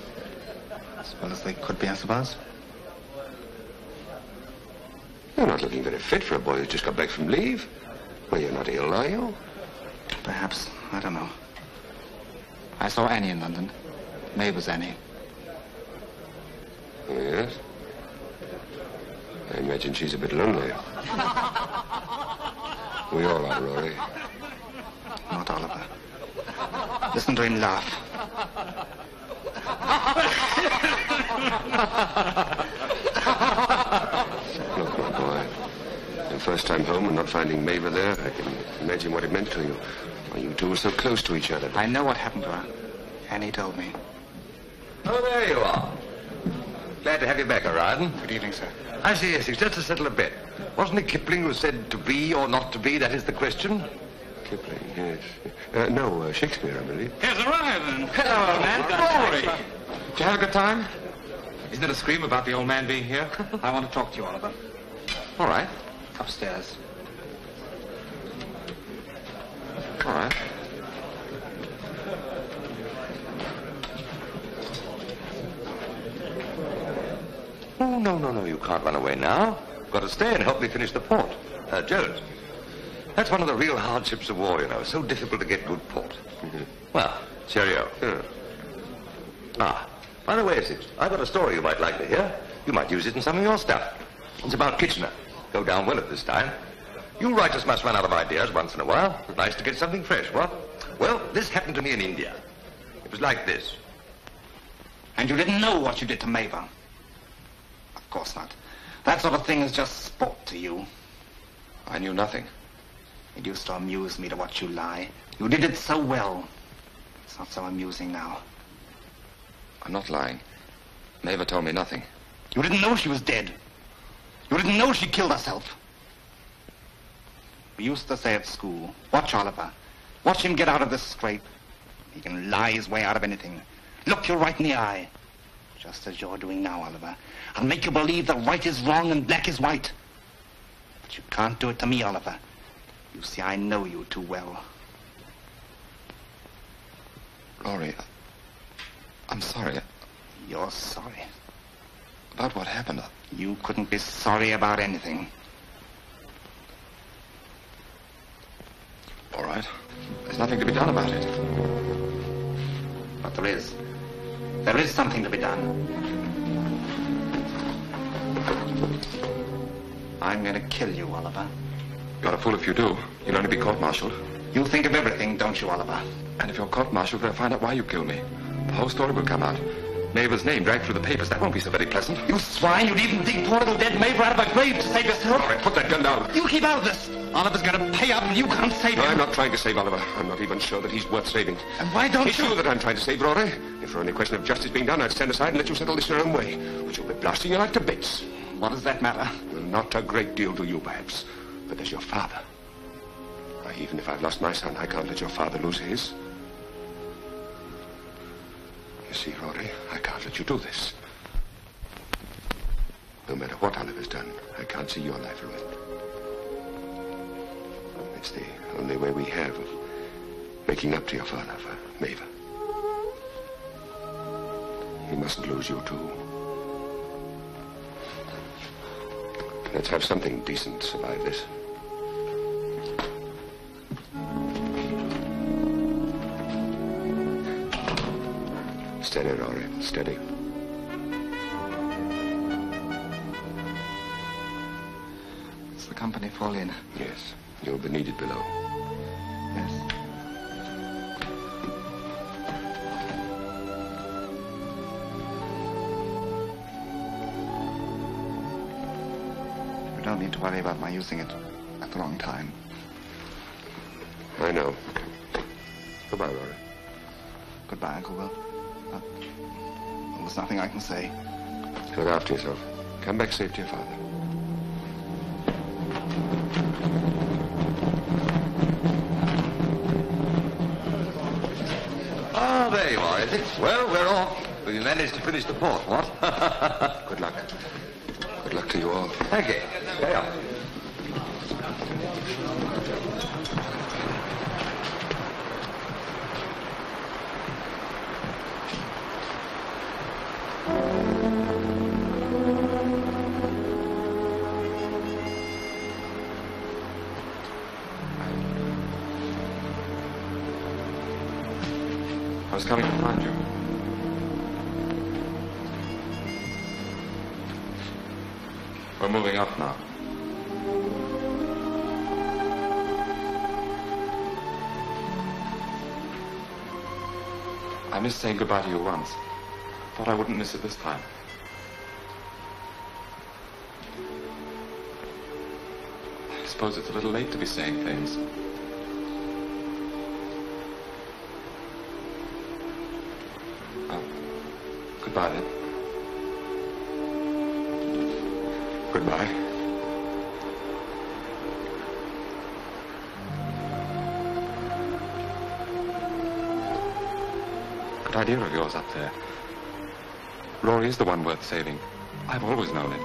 As well as they could be, I suppose. You're not looking very fit for a boy who's just got back from leave. Well, you're not ill, are you? Perhaps. I don't know. I saw Annie in London. Neighbours Annie. Yes. I imagine she's a bit lonely. We all are, Rory. Not Oliver. Listen to him laugh. Look, my boy. Your first time home and not finding Maeve there, I can imagine what it meant to you. Well, you two were so close to each other. I know what happened to her. Annie told me. Oh, there you are. Glad to have you back, O'Riordan. Good evening, sir. I see, Essex. Just to settle a bet. Wasn't it Kipling who said to be or not to be? That is the question. Kipling, yes. Uh, no, uh, Shakespeare, I believe. Here's O'Riordan. Hello, man. Rory. Did you have a good time? Isn't it a scream about the old man being here? I want to talk to you, Oliver. All right. Upstairs. All right. Oh, no, no, no. You can't run away now. You've got to stay and help me finish the port. Uh, Jones. That's one of the real hardships of war, you know. So difficult to get good port. Well, cheerio. Ah, by the way, Essex, I've got a story you might like to hear. You might use it in some of your stuff. It's about Kitchener. Go down well at this time. You writers must run out of ideas once in a while. It's nice to get something fresh, what? Well, this happened to me in India. It was like this. And you didn't know what you did to Maeve? Of course not. That sort of thing is just sport to you. I knew nothing. It used to amuse me to watch you lie. You did it so well. It's not so amusing now. I'm not lying. Maeve told me nothing. You didn't know she was dead. You didn't know she killed herself. We used to say at school, watch Oliver. Watch him get out of this scrape. He can lie his way out of anything. Look you right in the eye. Just as you're doing now, Oliver. I'll make you believe that right is wrong and black is white. But you can't do it to me, Oliver. You see, I know you too well. Rory, I'm sorry. You're sorry. About what happened? You couldn't be sorry about anything. All right. There's nothing to be done about it. But there is. There is something to be done. I'm going to kill you, Oliver. You're a fool if you do. You'll only be court-martialed. You think of everything, don't you, Oliver? And if you're court-martialed, they'll find out why you killed me. The whole story will come out. Maeve's name dragged through the papers. That won't be so very pleasant. You swine! You'd even dig poor little dead Maeve out of a grave to save yourself. All right, put that gun down. You keep out of this. Oliver's going to pay up, and you can't save No, him. I'm not trying to save Oliver. I'm not even sure that he's worth saving. And why don't it's you? you that I'm trying to save, Rory. If for any question of justice being done, I'd stand aside and let you settle this your own way. But you'll be blasting your life to bits. What does that matter? Well, not a great deal to you, perhaps. But as your father. Even if I've lost my son, I can't let your father lose his. You see, Rory, I can't let you do this. No matter what Oliver's done, I can't see your life ruined. It's the only way we have of Making up to your father for Maeve. He mustn't lose you, too. Let's have something decent survive this. Steady, Rory. Steady. Is the company full in? Yes. You'll be needed below. Yes. You don't need to worry about my using it at the wrong time. I know. Goodbye, Rory. Goodbye, Uncle Will. There's nothing I can say. Look after yourself. Come back safe to your father. Ah, there you are, is it? Well, we're off. We managed to finish the port, what? Good luck. Good luck to you all. Thank you. Stay up. I was coming to find you. We're moving up now. I missed saying goodbye to you once. Thought I wouldn't miss it this time. I suppose it's a little late to be saying things. Well, goodbye then. Goodbye. Good idea of yours up there. Rory is the one worth saving. I've always known it.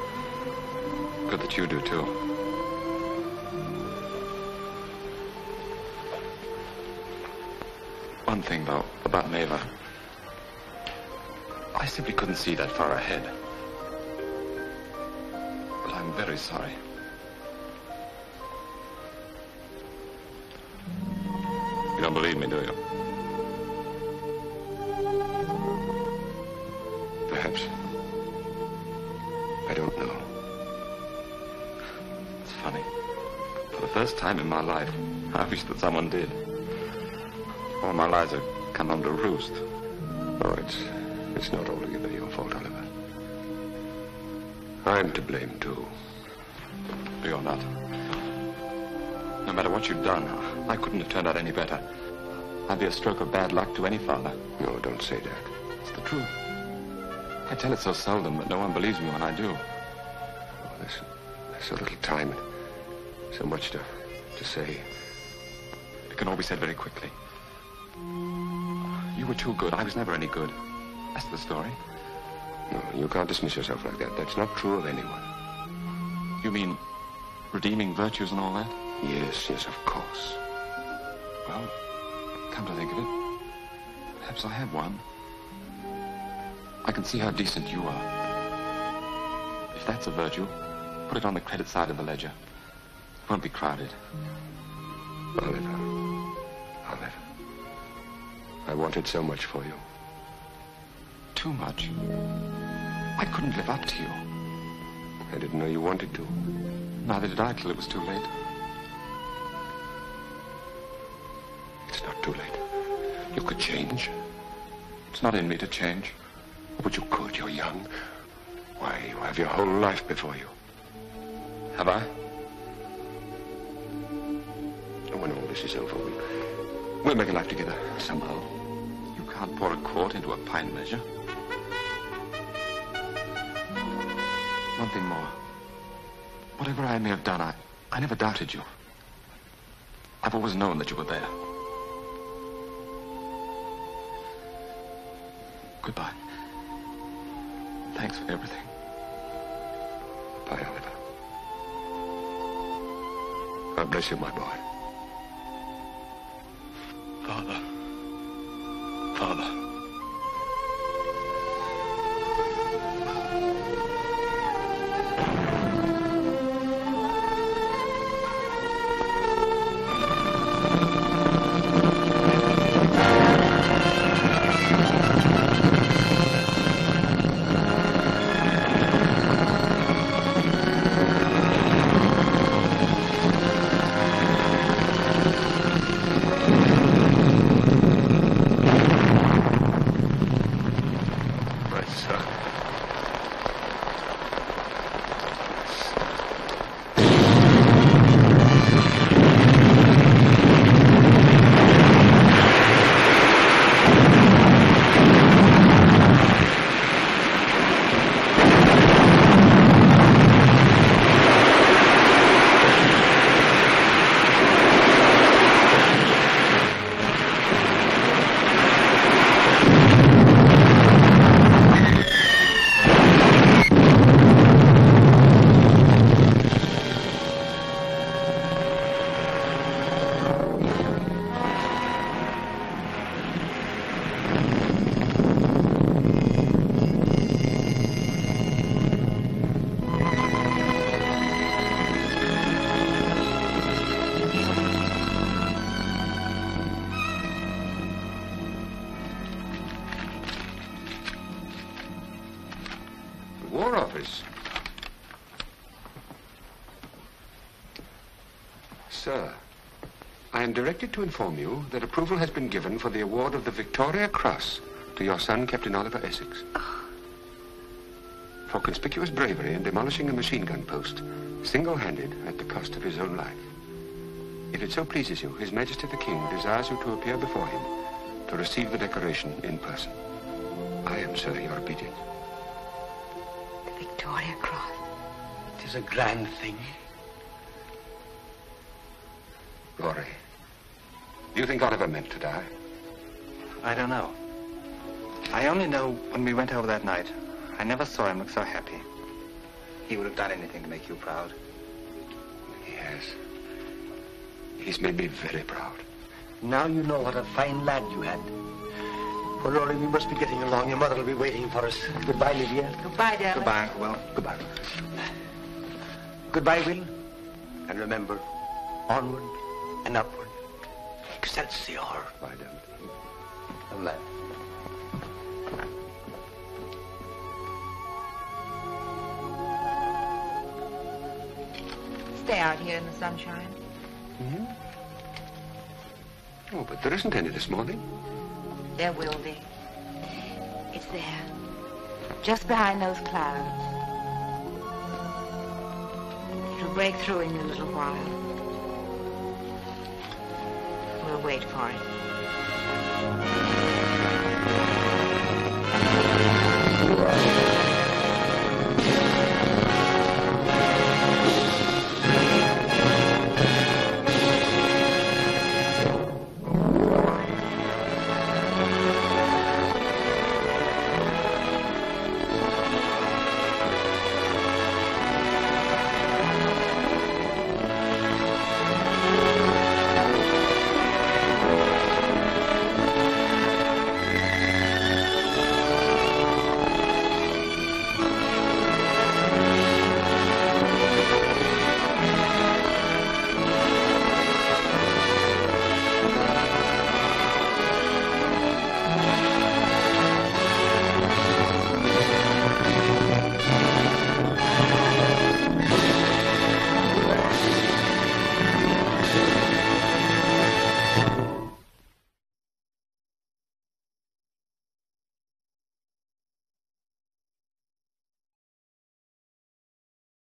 Good that you do, too. One thing, though, about Maeve. I simply couldn't see that far ahead. But I'm very sorry. Time in my life, I wish that someone did. All my lies have come home to roost. Oh, it's, it's not altogether your fault, Oliver. I'm to blame, too. You're not. No matter what you'd done, I couldn't have turned out any better. I'd be a stroke of bad luck to any father. No, don't say that. It's the truth. I tell it so seldom that no one believes me when I do. Oh, there's, there's so little time and so much to, to say. It can all be said very quickly. You were too good. I was never any good. That's the story. No, you can't dismiss yourself like that. That's not true of anyone. You mean redeeming virtues and all that? Yes, yes, of course. Well, come to think of it, perhaps I have one. I can see how decent you are. If that's a virtue, put it on the credit side of the ledger. Won't be crowded. Oliver. Oliver. I wanted so much for you. Too much. I couldn't live up to you. I didn't know you wanted to. Neither did I till it was too late. It's not too late. You could change. It's not in me to change. But you could. You're young. Why, you have your whole life before you. Have I? This is over, we, We'll make a life together somehow. You can't pour a quart into a pint measure. One thing more. Whatever I may have done, I, I never doubted you. I've always known that you were there. Goodbye. Thanks for everything. Bye, Oliver. God bless you, my boy. To inform you that approval has been given for the award of the Victoria Cross to your son, Captain Oliver Essex. For conspicuous bravery in demolishing a machine gun post, single-handed at the cost of his own life. If it so pleases you, His Majesty the King desires you to appear before him to receive the decoration in person. I am, sir, your obedient. The Victoria Cross. It is a grand thing. Rory, do you think Oliver meant to die? I don't know. I only know when we went over that night, I never saw him look so happy. He would have done anything to make you proud. He has. He's made me very proud. Now you know what a fine lad you had. Well, Rory, we must be getting along. Your mother will be waiting for us. Goodbye, Livia. Goodbye, darling. Goodbye, Uncle Will. Goodbye. Goodbye, Will. And remember, onward and upward. Excelsior. Bye, Dermot. And lad. Stay out here in the sunshine. Hmm? Oh, but there isn't any this morning. There will be. It's there. Just behind those clouds. It'll break through in a little while. We'll wait for it.